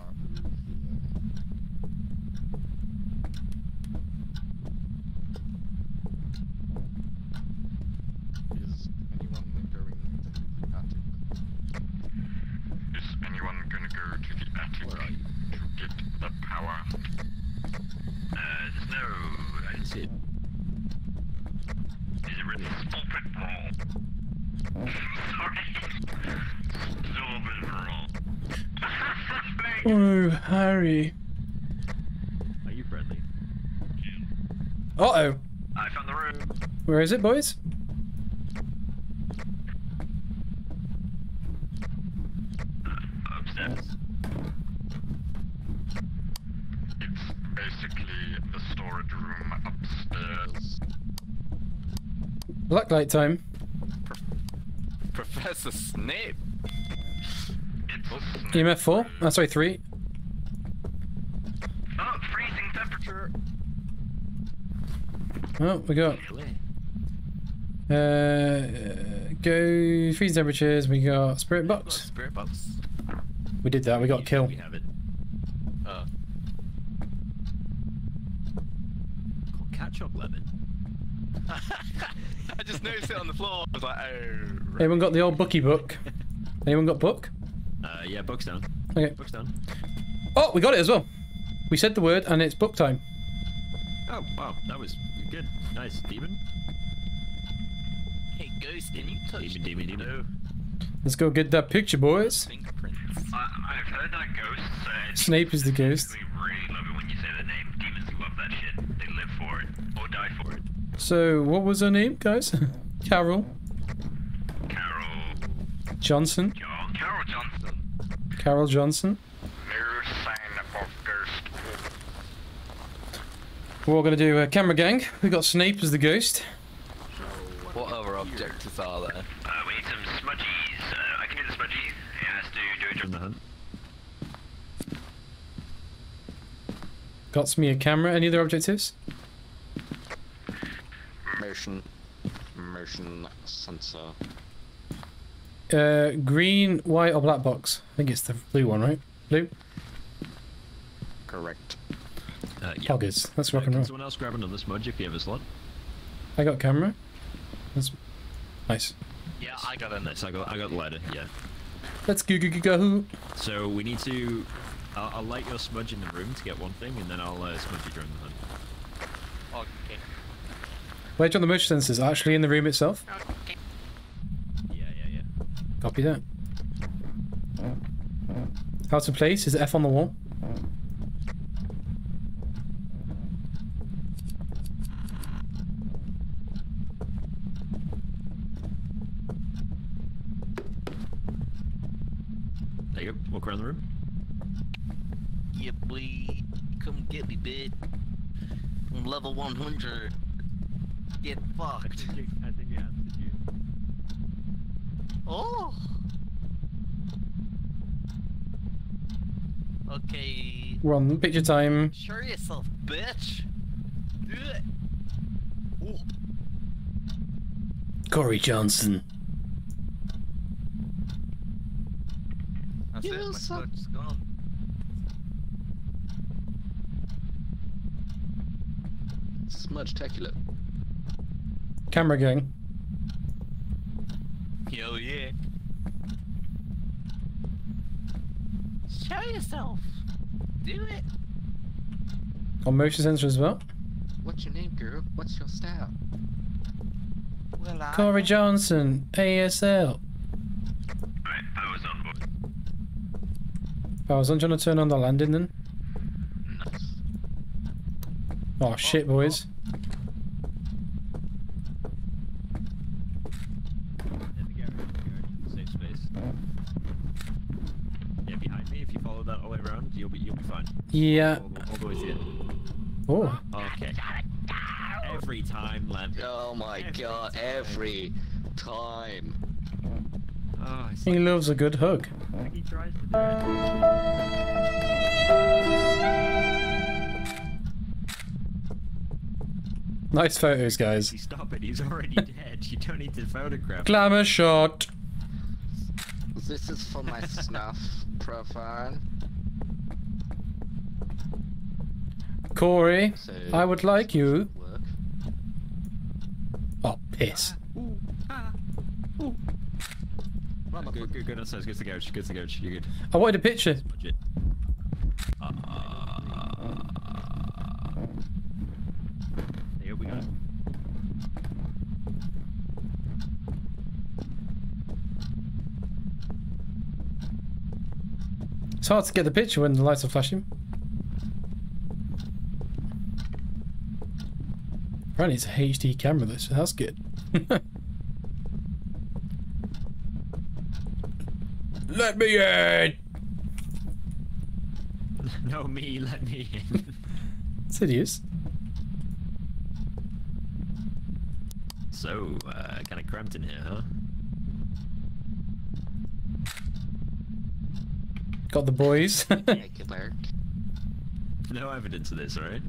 go to the attic Where are you? to get the power. Uh, there's no. I didn't see it. Is it really stupid wrong? Sorry. Stupid wrong. Oh, Harry. Are you friendly? Uh oh. I found the room. Where is it, boys? Upstairs. It's basically the storage room upstairs. Blacklight time. Professor Snape. It's EMF 4? Oh, ah, sorry, 3. Oh, freezing temperature. Oh, we got. Uh, go freeze temperatures. We got spirit box. Spirit box. We did that. We got kill. We have it. Ketchup lemon. I just noticed it on the floor. I was like, oh. right. Anyone got the old bookie book? Anyone got book? Uh, yeah, book's down. Okay. Book's down. Oh, we got it as well. We said the word and it's book time. Oh, wow, that was good. Nice. Demon? Hey, Ghost, can you touch Demon, demon, demon. Let's go get that picture, boys. fingerprints. I, I've heard that ghost said. Snape is the ghost. We really love it when you say the name. Demons love that shit. They live for it or die for it. So, what was her name, guys? Carol Carol Johnson. John. Carol Johnson. Carol Johnson. no sign of ghost. We're all gonna do a camera gang. We got Snape as the ghost. What other objectives are there? Uh, we need some smudgies. Uh, I can do the smudgies. It has to do a From job. the hunt. Got me a camera. Any other objectives? Motion. Motion sensor. Uh, green, white, or black box? I think it's the blue one, right? Blue. Correct. Uh, yeah. Poggers. Let's Uh, rock and can roll. someone else grab another smudge if you have a slot? I got camera. That's nice. Yeah, I got a Nice, I got, I got the ladder, yeah. Let's go go go go. So we need to... I'll, I'll light your smudge in the room to get one thing, and then I'll uh, smudge you during the hunt. Okay. Where's on the motion sensors? Actually, in the room itself. Okay. Yeah, yeah, yeah. Copy that. How to place? Is it F on the wall? There you go. Walk around the room. Yeah, boy. Come get me, bitch. I'm level 100. Get fucked. I think you answered you. Oh. Okay. We're on picture time. Show yourself, bitch. Do it. Oh. Corey Johnson. That's it. My smudge's Camera gang. Yo, yeah. Show yourself. Do it. On motion sensor as well. What's your name, girl? What's your style? Well, I. Corey Johnson. ASL. Alright, power's on board. I was on trying to turn on the landing then. Nice. Oh shit, boys. In the garage, garage, safe space. Yeah, behind me. If you follow that all the way around, you'll be you'll be fine. Yeah. All, the- all the way to the end. Oh. Okay. Every time, Lambert. Oh my god, every time. Ah, oh, it's He loves a good hug. like he tries to do it. Uh. Nice photos, guys. Stop it. He's already dead. You don't need to photograph. Glamour shot. This is for my snuff profile. Corey, So I would like you. Work. Oh, piss. Ah, Run, ah, Go, go, go downstairs, go to the garage, go to the garage, you're good. I wanted a picture. Budget. Here we go. It's hard to get the picture when the lights are flashing. Apparently it's a HD camera though, so that's good. Let me in! No, me, let me in. It's hideous. so, uh, kind of cramped in here, huh? Got the boys. Make it work. No evidence of this, right?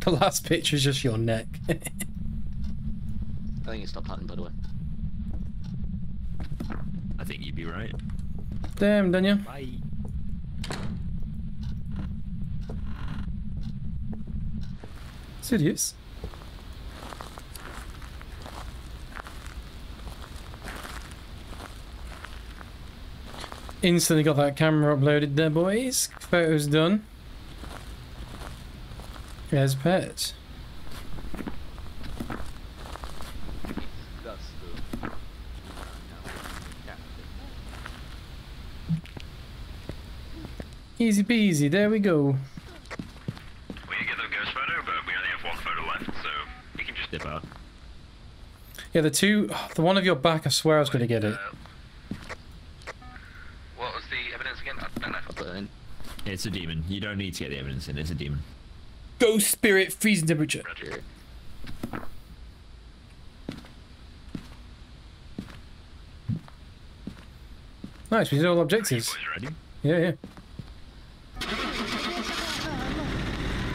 the last picture is just your neck. I think you stopped hunting, by the way. I think you'd be right. Damn, don't you? Bye. It's Instantly got that camera uploaded there, boys. Photos done. There's pets. Easy peasy, there we go. We can get the ghost photo, but we only have one photo left, so you can just Dip out. Yeah, the two, the one of your back, I swear I was going to get it. Uh, What was the evidence again? I don't know. I'll put it in. It's a demon. You don't need to get the evidence in, it's a demon. Ghost spirit, freezing temperature. Nice, we did all objectives. Boys ready? Yeah, yeah.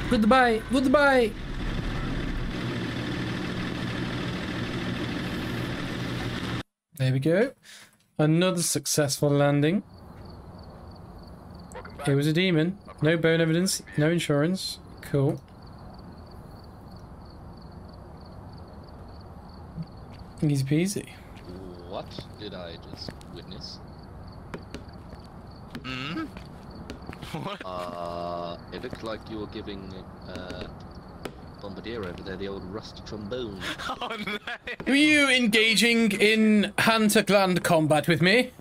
Goodbye, goodbye. There we go. Another successful landing. It was a demon. No bone evidence, no insurance. Cool. Easy peasy. What did I just witness? Hmm? What? Uh, it looked like you were giving uh, Bombardier over there the old rusty trombone. Oh no! Are you engaging in hand-to-gland combat with me?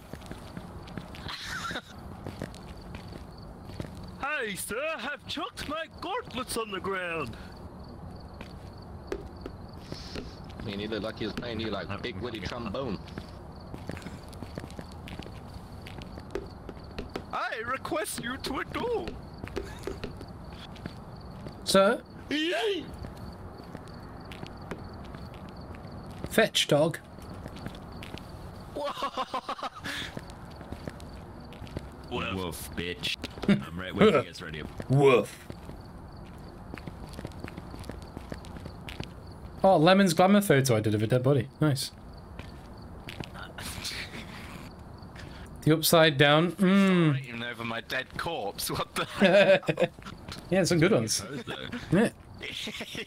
Hey, sir, have chucked my gauntlets on the ground. I mean, he looked like he was playing you like That big was woody good. trombone. I request you to a duel. Sir? Yay! Fetch, dog. Woof, bitch. I'm right when he gets ready. Woof. Oh, Lemon's glamour photo I did of a dead body. Nice. The upside down. Mmm. Writing over my dead corpse. What the? yeah, some good ones. Yeah.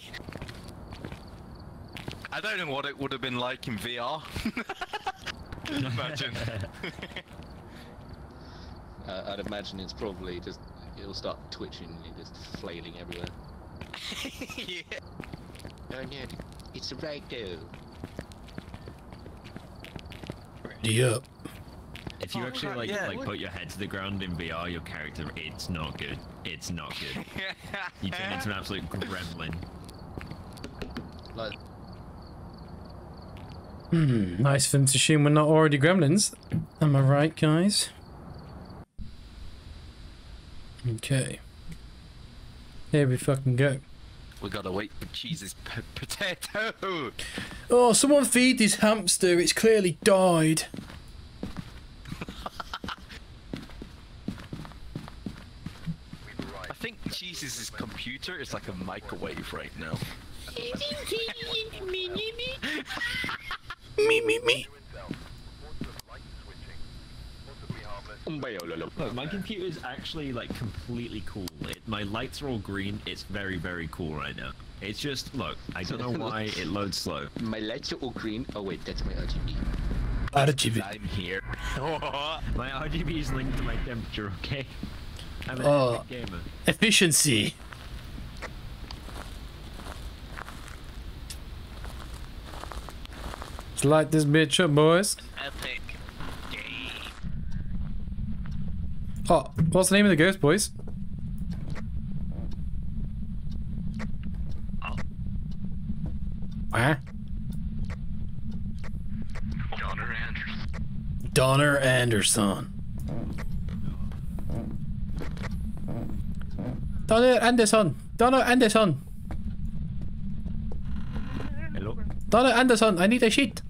I don't know what it would have been like in VR. Imagine. Uh, I'd imagine it's probably just it'll start twitching and just flailing everywhere. yeah. Oh no, it's a ragdoll. Yep. If you Oh, actually right, like yeah. like put your head to the ground in VR, your character, it's not good. It's not good. You turn into an absolute gremlin. Like Hmm. Nice for them to assume we're not already gremlins. Am I right, guys? Okay. Here we fucking go. we gotta wait for cheese's p- potato. Oh, someone feed this hamster. It's clearly died. I think cheese's computer is like a microwave right now. me me me. Me, me, me. Look, my computer is actually like completely cool. It, my lights are all green. It's very, very cool right now. It's just look, I don't know why it loads slow. my lights are all green. Oh wait, that's my RGB. RGB. I'm here. My RGB is linked to my temperature, okay? I'm an Oh. gamer. Efficiency. Let's light this bitch up, boys. Epic game. Oh, what's the name of the ghost, boys? Huh? Donna Anderson. Donna Anderson. Donna Anderson. Donna Anderson. Hello? Donna Anderson, I need a sheet.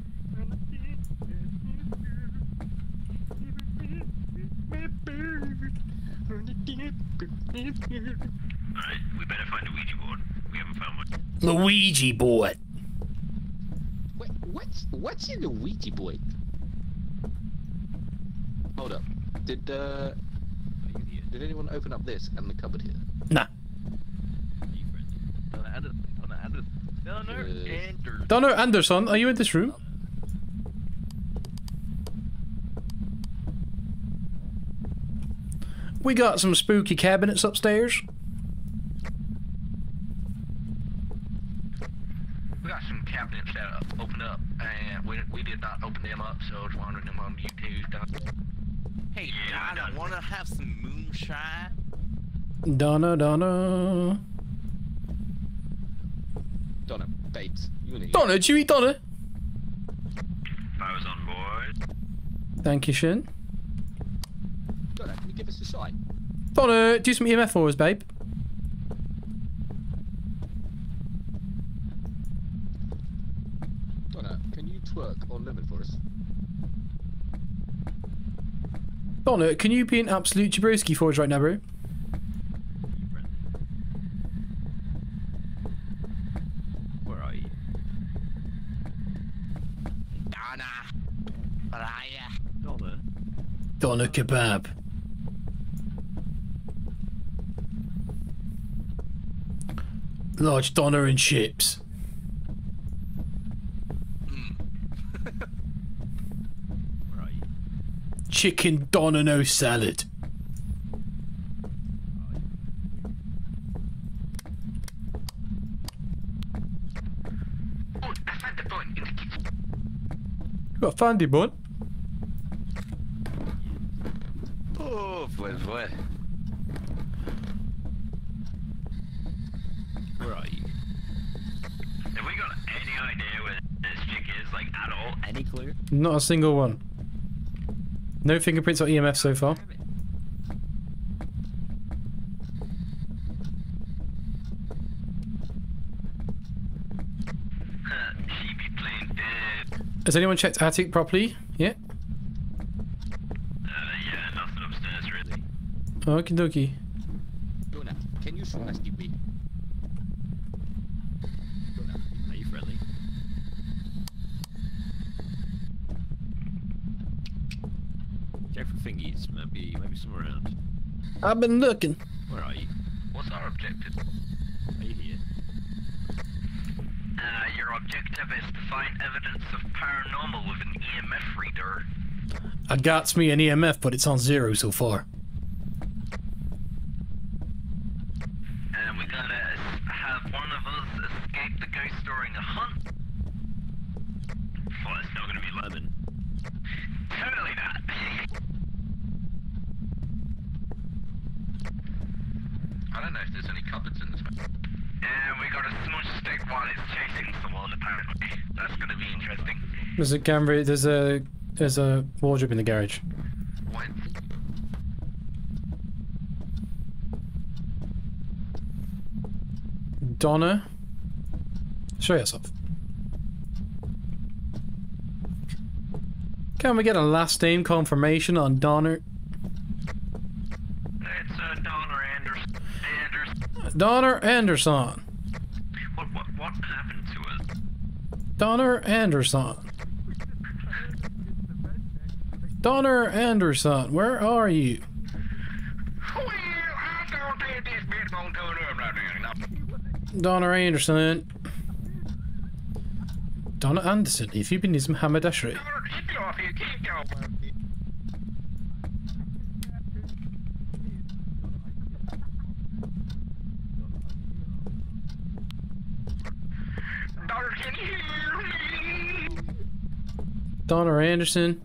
Alright, we better find a Ouija board. We haven't found one. Luigi boy. What, what's what's in the Ouija board? Hold up. Did uh did anyone open up this and the cupboard here? Nah. Donna Anderson. Donna Anderson. Donna Yes. Anderson. Donna Anderson, are you in this room? We got some spooky cabinets upstairs. We got some cabinets that uh, opened up, and we, we did not open them up, so I was wondering them on YouTube. Hey, Donna, wanna have some moonshine? Donna, Donna. Donna, babes, you wanna? Donna, did you eat Donna? If I was on board, Thank you, Shin. Donna, can you give us a sign? Donna, do some EMF for us, babe. Donna, can you twerk on lemon for us? Donna, can you be an absolute Jabrowski for us right now, bro? Where are you? Donna. Where are ya? Donna? Donna kebab. Large Donna and chips. Where are you? Chicken Donna no salad. Oh, I found the button in the kitchen. You got Fandy bun. Oh, boy, boy. Where are you? have we got any idea where this chick is, like, at all? Any clue? Not a single one. No fingerprints or EMF so far. she be playing dead. Has anyone checked attic properly? Yeah. Uh, yeah, nothing upstairs, really. Okie dokie. Donna, can you show us the way? Donna, Are you friendly? Check for thingies. Maybe, maybe somewhere around. I've been looking. Where are you? What's our objective? Are you here? Uh, your objective is to find evidence of paranormal with an EMF reader. I got me an EMF, but it's on zero so far. And we gotta es- have one of us escape the ghost during a hunt. Well, it's not gonna be lemon. Totally not. I don't know if there's any cupboards in this one. And we gotta smudge stick while it's chasing someone, apparently. That's gonna be interesting. There's a camera. There's a there's a wardrobe in the garage. When? Donna. Show yourself. Can we get a last name confirmation on Donna? It's uh, Donna Anderson. Anderson. Donna Anderson. What, what, what happened to us? Donna Anderson. Donna Anderson, where are you? Right. Donna Anderson. Donna Anderson, if you've been in some Hamid Ashray. Donna Keep you off here. Keep going. Daughter, can you hear me? Donna Anderson.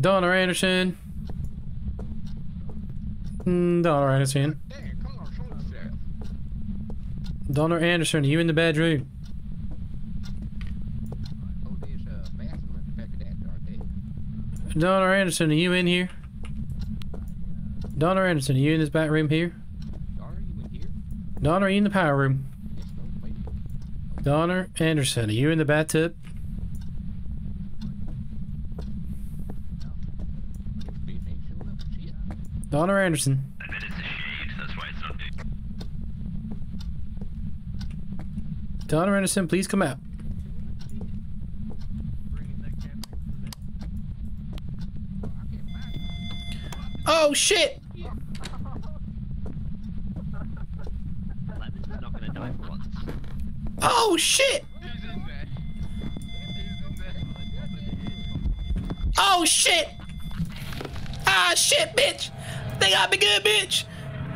Donna Anderson. Mm, Donna Anderson. Donna Anderson, are you in the bedroom? Donna Anderson, are you in here? Donna Anderson, are you in this back room here? Donna, are you in the power room? Donna Anderson, are you in the bathtub? Bitch ain't showing up. Shit. Donna Anderson. I bet it's a shade, that's why it's not doing. Donna Anderson, please come out. Oh shit! Oh shit! Oh shit! Ah shit, bitch! They got me good, bitch!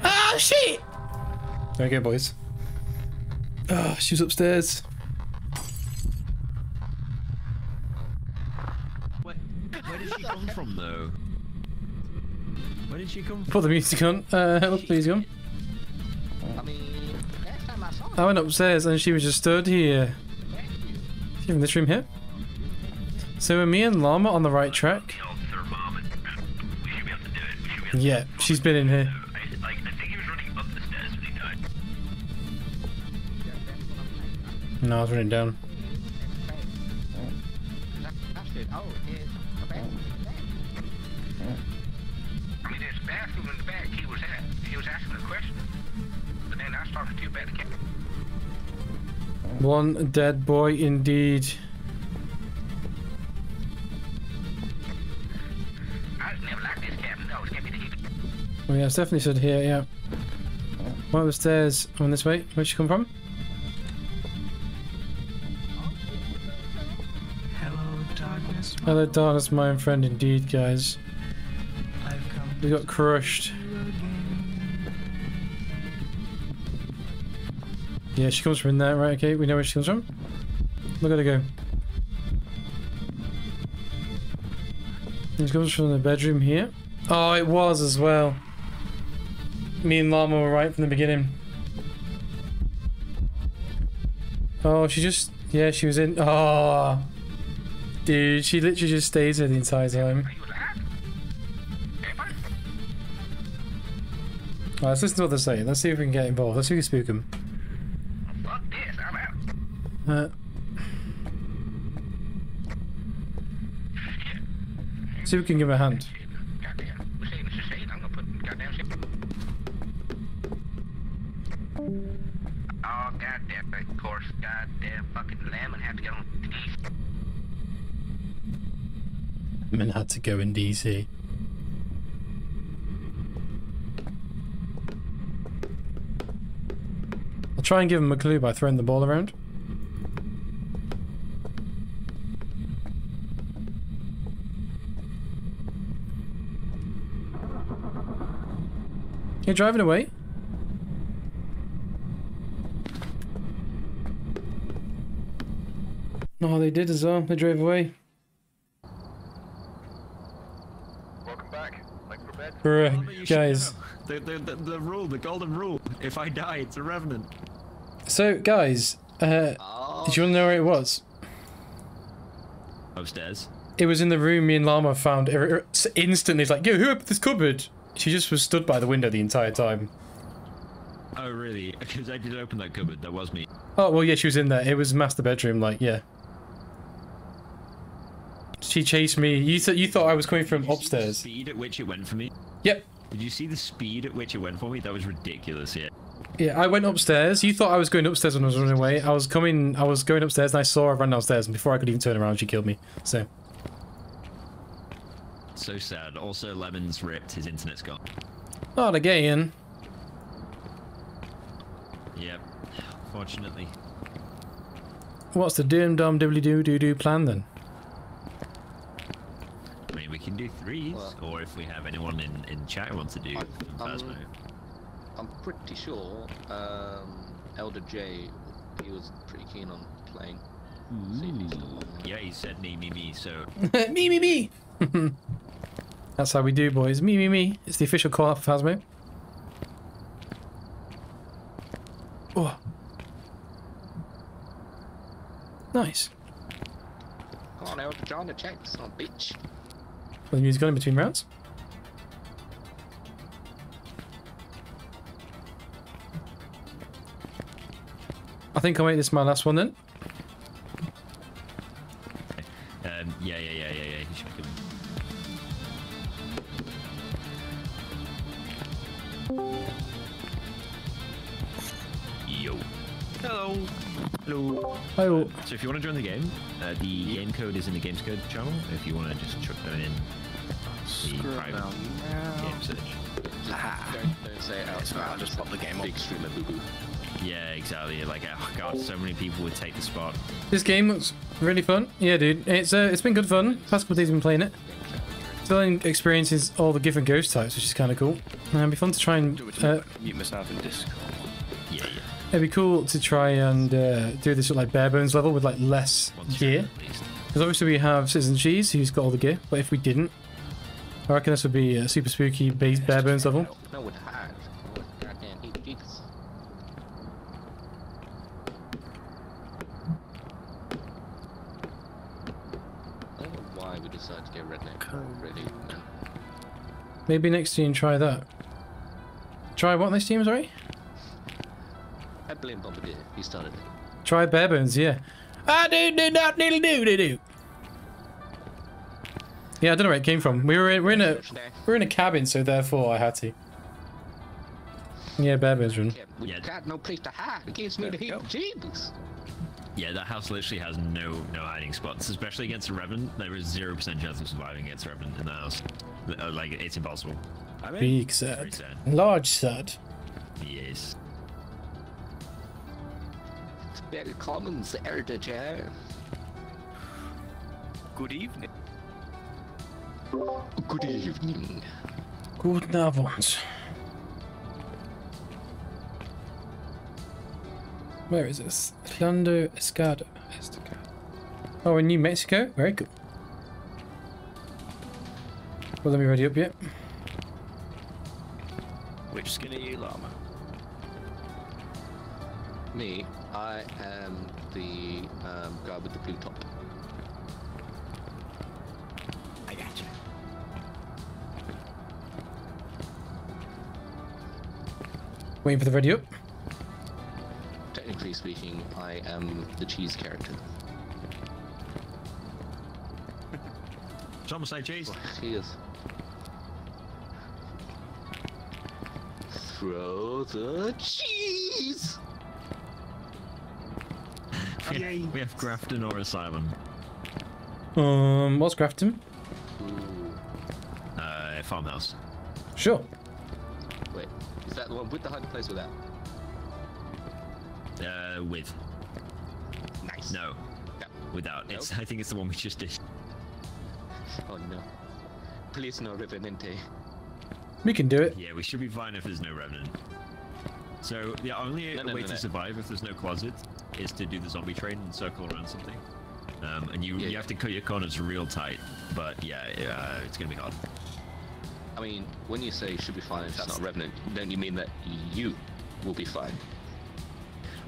Oh shit! There we go, boys. Oh, she was upstairs. Where, where did she come from, though? Where did she come from? Put the music on. Uh, help, please, on. I mean, I I went upstairs and she was just stood here. She's in this room here. So are me and Llama on the right track? Yeah, she's been in here. No, I, was running down. One dead boy the Oh yeah, it's definitely stood here, yeah. One of the stairs on this way. Where'd she come from? Hello, darkness, Hello, darkness, my own friend indeed, guys. We got crushed. Yeah, she comes from in there, right? Okay, we know where she comes from. Look at her go. She comes from the bedroom here. Oh, it was as well. Me and Llama were right from the beginning. Oh, she just... Yeah, she was in... Oh. Dude, she literally just stays there the entire time. Alright, let's listen to what they're saying. Let's see if we can get involved. Let's see if we can spook them. Uh, see if we can give him a hand. Men had to go in DC. I'll try and give him a clue by throwing the ball around. You're driving away? No, they did as well. They drove away. Welcome back. Thanks for bed. Bruh, no, you should guys. The, the, the, the rule, the golden rule. If I die, it's a revenant. So, guys, uh, Oh, did you want to know where it was? Upstairs. It was in the room me and Llama found. er- er- s- Instantly, it's like, yo, who opened this cupboard? She just was stood by the window the entire time. Oh, really? Because I did open that cupboard. That was me. Oh, well, yeah, she was in there. It was master bedroom, like, yeah. She chased me. You, th- you thought I was coming from Did you see the upstairs. speed at which it went for me. Yep. Did you see the speed at which it went for me? That was ridiculous. Yeah. Yeah, I went upstairs. You thought I was going upstairs when I was running away. I was coming, I was going upstairs and I saw I ran downstairs and before I could even turn around, she killed me. So, So sad. Also, Lemon's ripped. His internet's gone. not again. Yep. Fortunately. What's the dim dum dibbly doo doo doo plan then? Do threes, Well- or if we have anyone in, in chat who wants to do I'm- Phasmo. I'm- I'm pretty sure um, Elder J, he was pretty keen on playing. See if he's still- Yeah, he said me, me, me, so me, me, me. That's how we do, boys. Me, me, me. It's the official call out for Phasmo. Oh. Nice. Come on, Elder John, the checks on bitch. Well, the music on in between rounds. I think I'll make this my last one then. um, yeah, yeah, yeah, yeah, yeah. He should be good. Yo. Hello. Hello. Oh, So if you want to join the game, uh, the game code is in the games code channel. If you want to just chuck that in the Screw private now. game search. Ah. Don't, don't say it out I'll just pop the game up. Big streamer boo boo. Yeah, exactly. Like, oh god, so many people would take the spot. this game looks really fun. Yeah, dude. It's uh, it's been good fun. Past couple days I've been playing it. Still experiences all the different ghost types, which is kind of cool. And it'd be fun to try and Do it uh, mute myself in Discord. Yeah, yeah. It'd be cool to try and uh, do this at like bare bones level with like less gear. Because obviously we have Citizen Cheese who's got all the gear, but if we didn't, I reckon this would be a super spooky base bare bones level. No, with hide. With goddamn heat Jesus. I don't know why we decided to get redneck already. man. Maybe next team try that. Try what next team, sorry? I blame Bombardier. He started it. Try bare bones, yeah. Ah, do do do do do do do. Yeah, I don't know where it came from. We were in, we're in a we're in a cabin, so therefore I had to. Yeah, bare bones run. Yeah, we Yeah. got no place to hide. It gives me the heat. Jeebus. Yeah, that house literally has no no hiding spots, especially against a Revenant. There is zero percent chance of surviving against a Revenant in that house. Uh, Like it's impossible. I mean, Big sad. sad. Large sad. Yes. It's very common, elder chair. Good evening. Good evening. Guten Abend. Where is this? Orlando Escada. Oh, in New Mexico? Very cool. Well, let me ready up yet. Which skin are you, Llama? Me, I am the um, guy with the blue top. Waiting for the video. Technically speaking, I am the cheese character. Someone say cheese. Cheers. Throw the cheese! we have Grafton or Asylum. Um, what's Grafton? Ooh. Uh, farmhouse. Sure. Wait, that one with the hiding place or without? Uh, with. Nice. No. No. Without. It's. I think it's the one we just did. Oh no. Please no Revenante. We can do it. Yeah, we should be fine if there's no Revenant. So the only No, no, way no, to no. survive if there's no closet is to do the zombie train and circle around something. Um, and you Yeah, you yeah. have to cut your corners real tight. But yeah, uh, it's gonna be hard. I mean, when you say should be fine if it's not Revenant, don't you mean that you will be fine?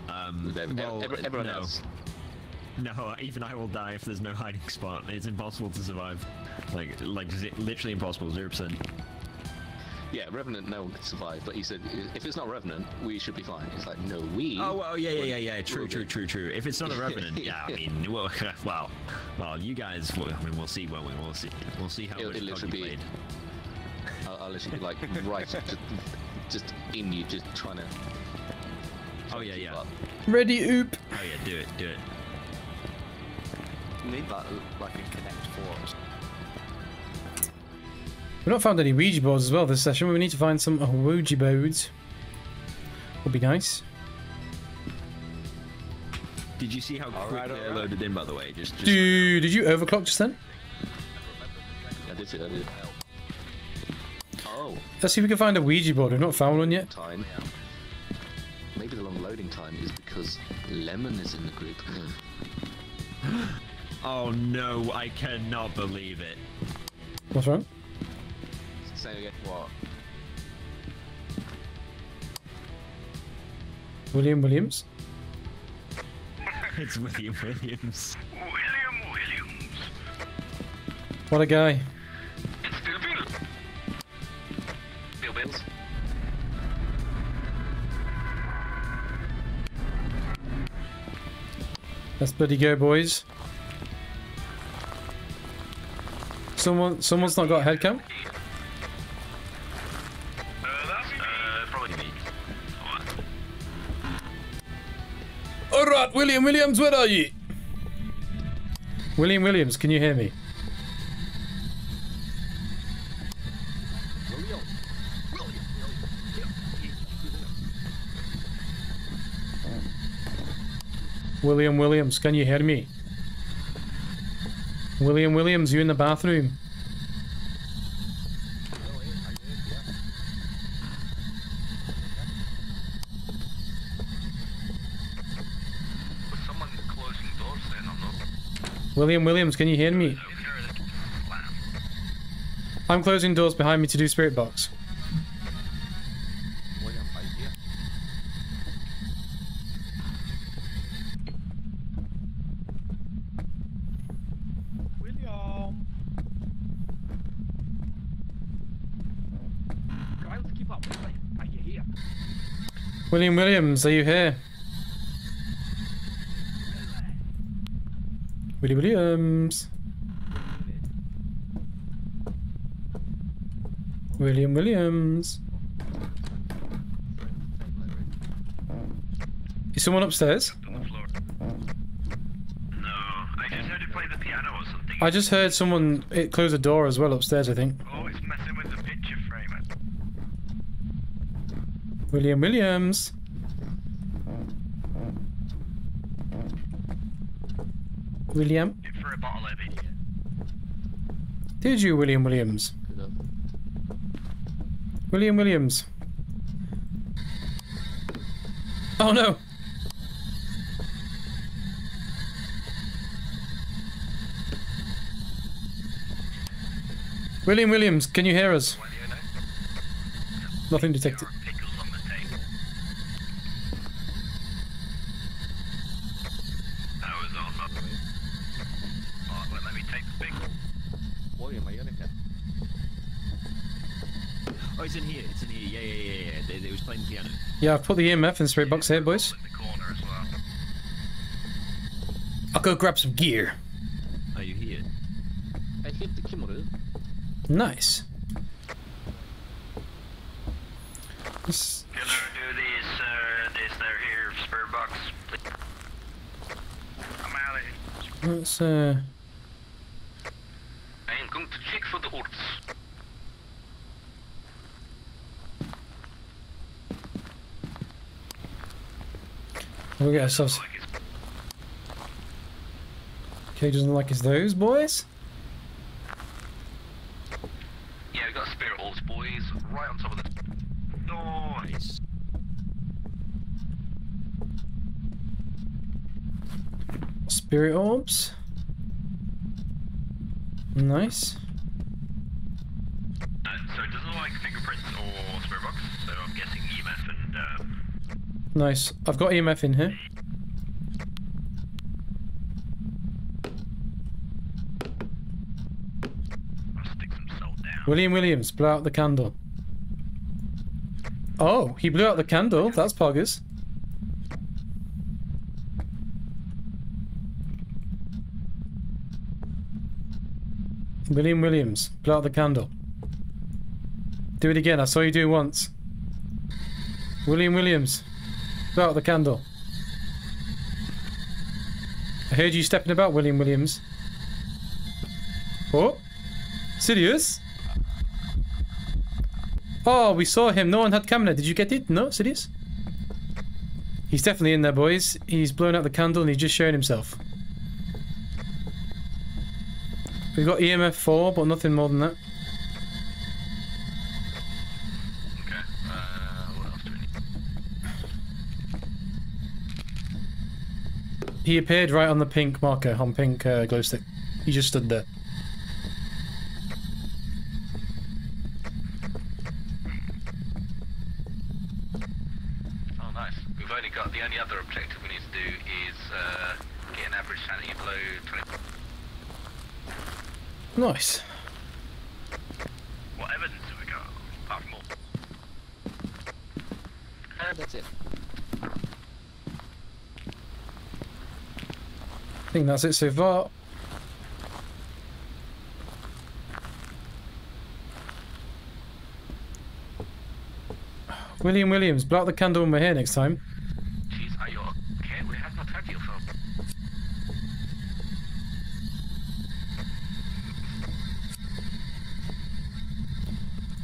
Um, With ev- ev- well, ev- everyone no. else. No, even I will die if there's no hiding spot. It's impossible to survive. Like, like literally impossible. Zero percent. Yeah, Revenant, no one can survive. But he said, if it's not Revenant, we should be fine. It's like, no, we. Oh well, yeah, yeah, yeah, yeah. True, true, true, true. If it's not a revenant, yeah, I mean, well, well, well, you guys, well, I mean, we'll see, won't we? We'll see. We'll see how It'll- much it'll be- played. I'll, I'll literally like right, just, just in you, just trying to. Oh yeah, yeah. Up. Ready, oop. Oh yeah, do it, do it. You need like, like a Connect 4 or something. We've not found any Ouija boards as well this session. We need to find some Ouija boards. Would be nice. Did you see how quickly Alright, I loaded in? By the way, just, just Dude, did you overclock just then? I did it earlier. Oh, Let's see if we can find a Ouija board. We've not found one yet. time. Maybe the long loading time is because Lemon is in the group. Oh no, I cannot believe it. What's wrong? Say again. What? William Williams? It's William Williams. William Williams. What a guy. Let's bloody go, boys. Someone, someone's not got a head count. Uh, that's uh, probably me. All right, William Williams, where are you? William Williams, can you hear me? William Williams, can you hear me? William Williams, you in the bathroom? Was someone closing doors then? I'm not. William Williams, can you hear me? I'm closing doors behind me to do spirit box. William. Guys, keep up. Are you here? William Williams, are you here? Willie Williams. William Williams. Is someone upstairs? On the floor. No, I just heard it play the piano or something. I just heard someone it close a door as well upstairs, I think. Oh, it's messing with the picture frame. William Williams. William? Did you, William Williams? William Williams. Oh no! William Williams, can you hear us? Nothing detected. There are pickles on the table. That was on my... Oh, well, let me take the pickle. William, are you in here? Oh, it's in here. It's in here. Yeah, yeah, yeah, yeah. They, they was playing piano. Yeah, I've put the EMF in the spirit box here, boys. In the corner as well. I'll go grab some gear. Are you here? Jag heter Kimmeru. Nice. This- Can I do these, uh, this there here, spur box? please? I'm out of here. Let's, uh... I am going to check for the orbs. We'll get ourselves... Okay, doesn't like it's those, boys? Yeah, we got spirit orbs, boys, right on top of the. Nice. Spirit orbs. Nice. Uh, so it doesn't like fingerprints or spur box, so I'm guessing EMF and, um, Nice. I've got EMF in here. William Williams, blow out the candle. Oh, he blew out the candle. That's poggers. William Williams, blow out the candle. Do it again. I saw you do it once. William Williams, blow out the candle. I heard you stepping about, William Williams. Oh, serious? Oh, we saw him. No one had camera. Did you get it? No? Serious? He's definitely in there, boys. He's blown out the candle and he's just showing himself. We've got EMF 4, but nothing more than that. Okay. Uh, what else do we need? He appeared right on the pink marker, on pink uh, glow stick. He just stood there. Oh, nice. We've only got the only other objective we need to do is uh, get an average sanity below 20. Nice. What evidence have we got? Apart from all. Uh, that's it. I think that's it so far. William Williams, blow out the candle when we're here next time. Jeez, are you okay? We have not heard you.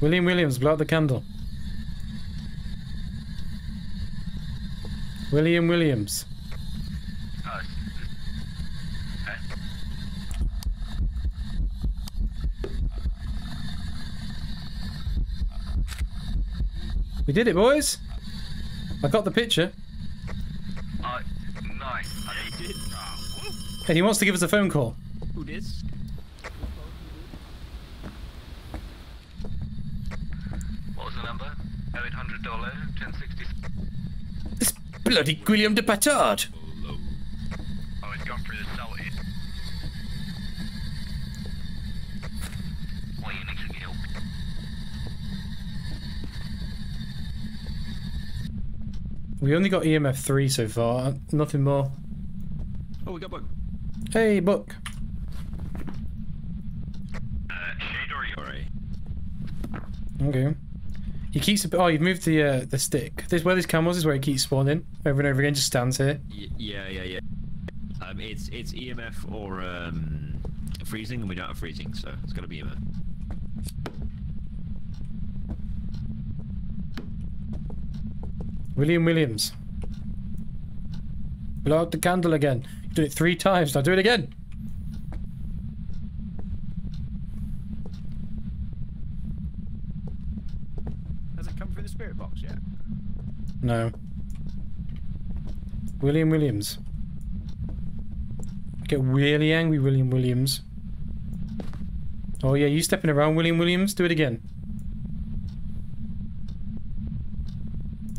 William Williams, blow out the candle. William Williams. Oh, it's- okay. We did it, boys. I got the picture. Uh, nice. Yeah, did. And he wants to give us a phone call. Who did? What was the number? $0800 1060. This bloody William de Patard. Oh, it's gone through the salty. Why you need to get help? We only got EMF 3 so far. Nothing more. Oh, we got bug. Hey, book. Uh, Shade or you? Okay. He keeps. Oh, you've moved the uh, the stick. This where this camels is where he keeps spawning over and over again. Just stands here. Y- yeah, yeah, yeah. Um, it's it's EMF or um, freezing, and we don't have freezing, so it's got to be EMF. William Williams. Blow out the candle again. You did it three times. Now do it again. Has it come through the spirit box yet? No. William Williams. Get really angry, William Williams. Oh yeah, you stepping around, William Williams. Do it again.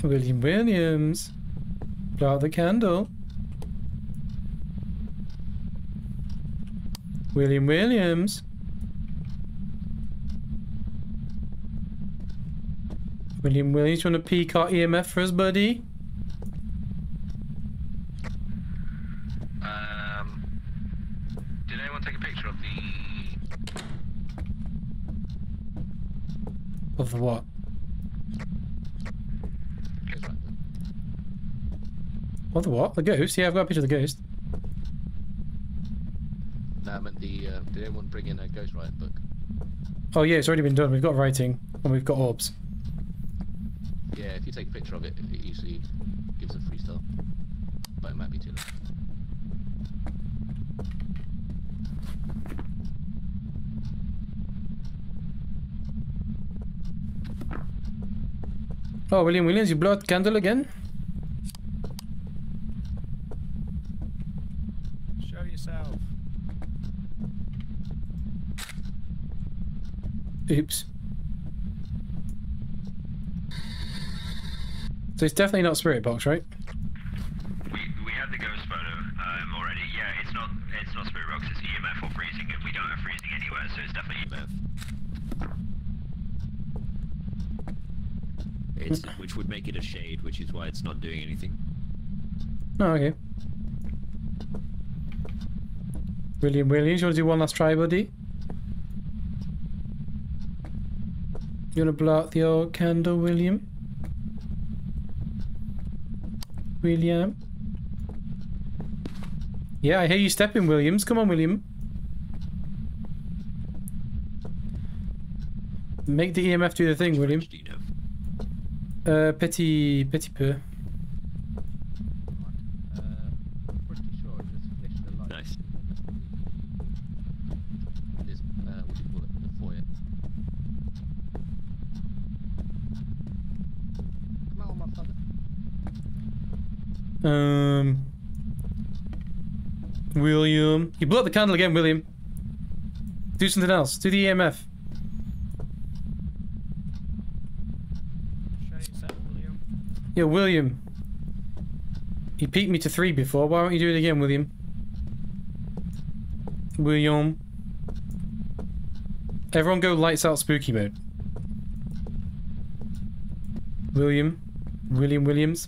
William Williams. Blow out the candle. William Williams. William Williams, you want to peek our EMF for us, buddy? Um, did anyone take a picture of the... Of the what? Goes right then. Of the what? The ghost? Yeah, I've got a picture of the ghost. No, I meant the. Uh, did anyone bring in a Ghostwriter book? Oh yeah, it's already been done. We've got writing and we've got orbs. Yeah, if you take a picture of it, it usually gives a free star. But it might be too late. Oh, William Williams, you blow out candle again? Show yourself. Oops. So it's definitely not Spirit Box, right? We we had the ghost photo um, already. Yeah, it's not it's not spirit box. It's EMF or freezing, and we don't have freezing anywhere, so it's definitely EMF. It's, which would make it a shade, which is why it's not doing anything. Oh, okay. William Williams, you want to do one last try, buddy? You want to blow out the old candle, William? William? Yeah, I hear you stepping, Williams. Come on, William. Make the EMF do the thing, William. Do you know? Uh, petit, petit peu. Uh, pretty sure just flashed the light. Nice. This Um. William. You blew up the candle again, William. Do something else. Do the EMF. William. Yeah, William. You beat me to three before. Why don't you do it again, William? William. Everyone go lights out spooky mode. William. William Williams.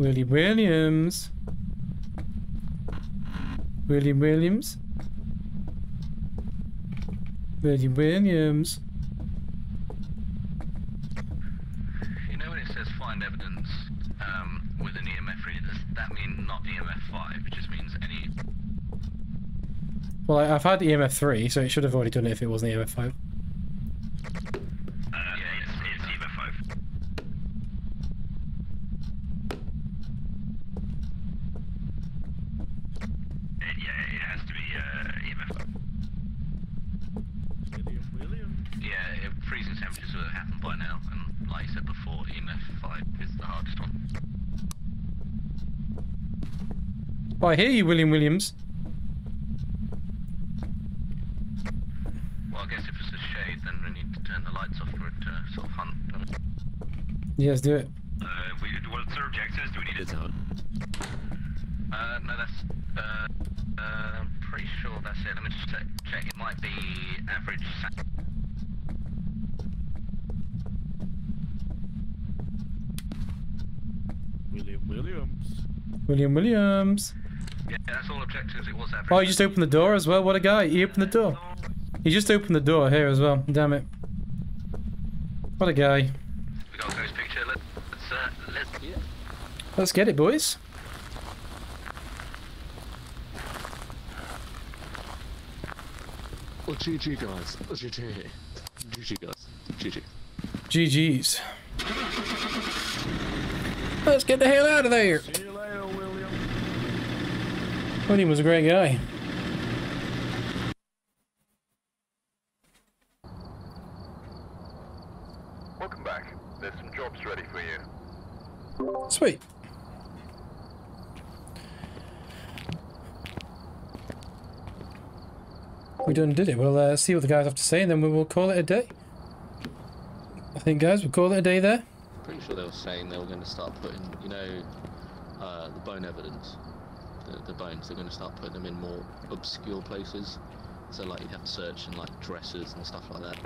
Willie Williams. Willie Williams. Willie Williams. You know when it says find evidence um, with an EMF reader, does that mean not EMF 5? It just means any. Well, I, I've had the EMF 3, so it should have already done it if it wasn't EMF 5. Uh, yeah, it's, it's EMF 5. It, yeah, it has to be uh, EMF 5. William, William. Yeah, it, freezing temperatures would have happened by now, and like you said before, EMF 5 is the hardest one. Oh, I hear you, William Williams. Well, I guess if it's a shade, then we need to turn the lights off for it to sort of hunt. Yes, do it. Uh, we, what's our objectives? Do we need It's it? on. Uh, no, that's. Uh, uh, I'm pretty sure that's it. Let me just check. check. It might be average. William Williams. William Williams. yeah, that's all objectives. It was average. Oh, he just opened the door as well. What a guy. He opened the door. He just opened the door here as well. Damn it. What a guy. We got a ghost picture. Let, let's uh, let's. Yeah. Let's get it, boys. Oh, GG guys. Oh, GG. GG guys. GG. GG's. Let's get the hell out of there. See you later, William. William was a great guy. Welcome back. There's some jobs ready for you. Sweet. We done did it. We'll uh, see what the guys have to say and then we will call it a day. I think, guys, we'll call it a day there. Pretty sure they were saying they were going to start putting, you know, uh, the bone evidence, the, bones. They're going to start putting them in more obscure places. So like you'd have to search in like dressers and stuff like that.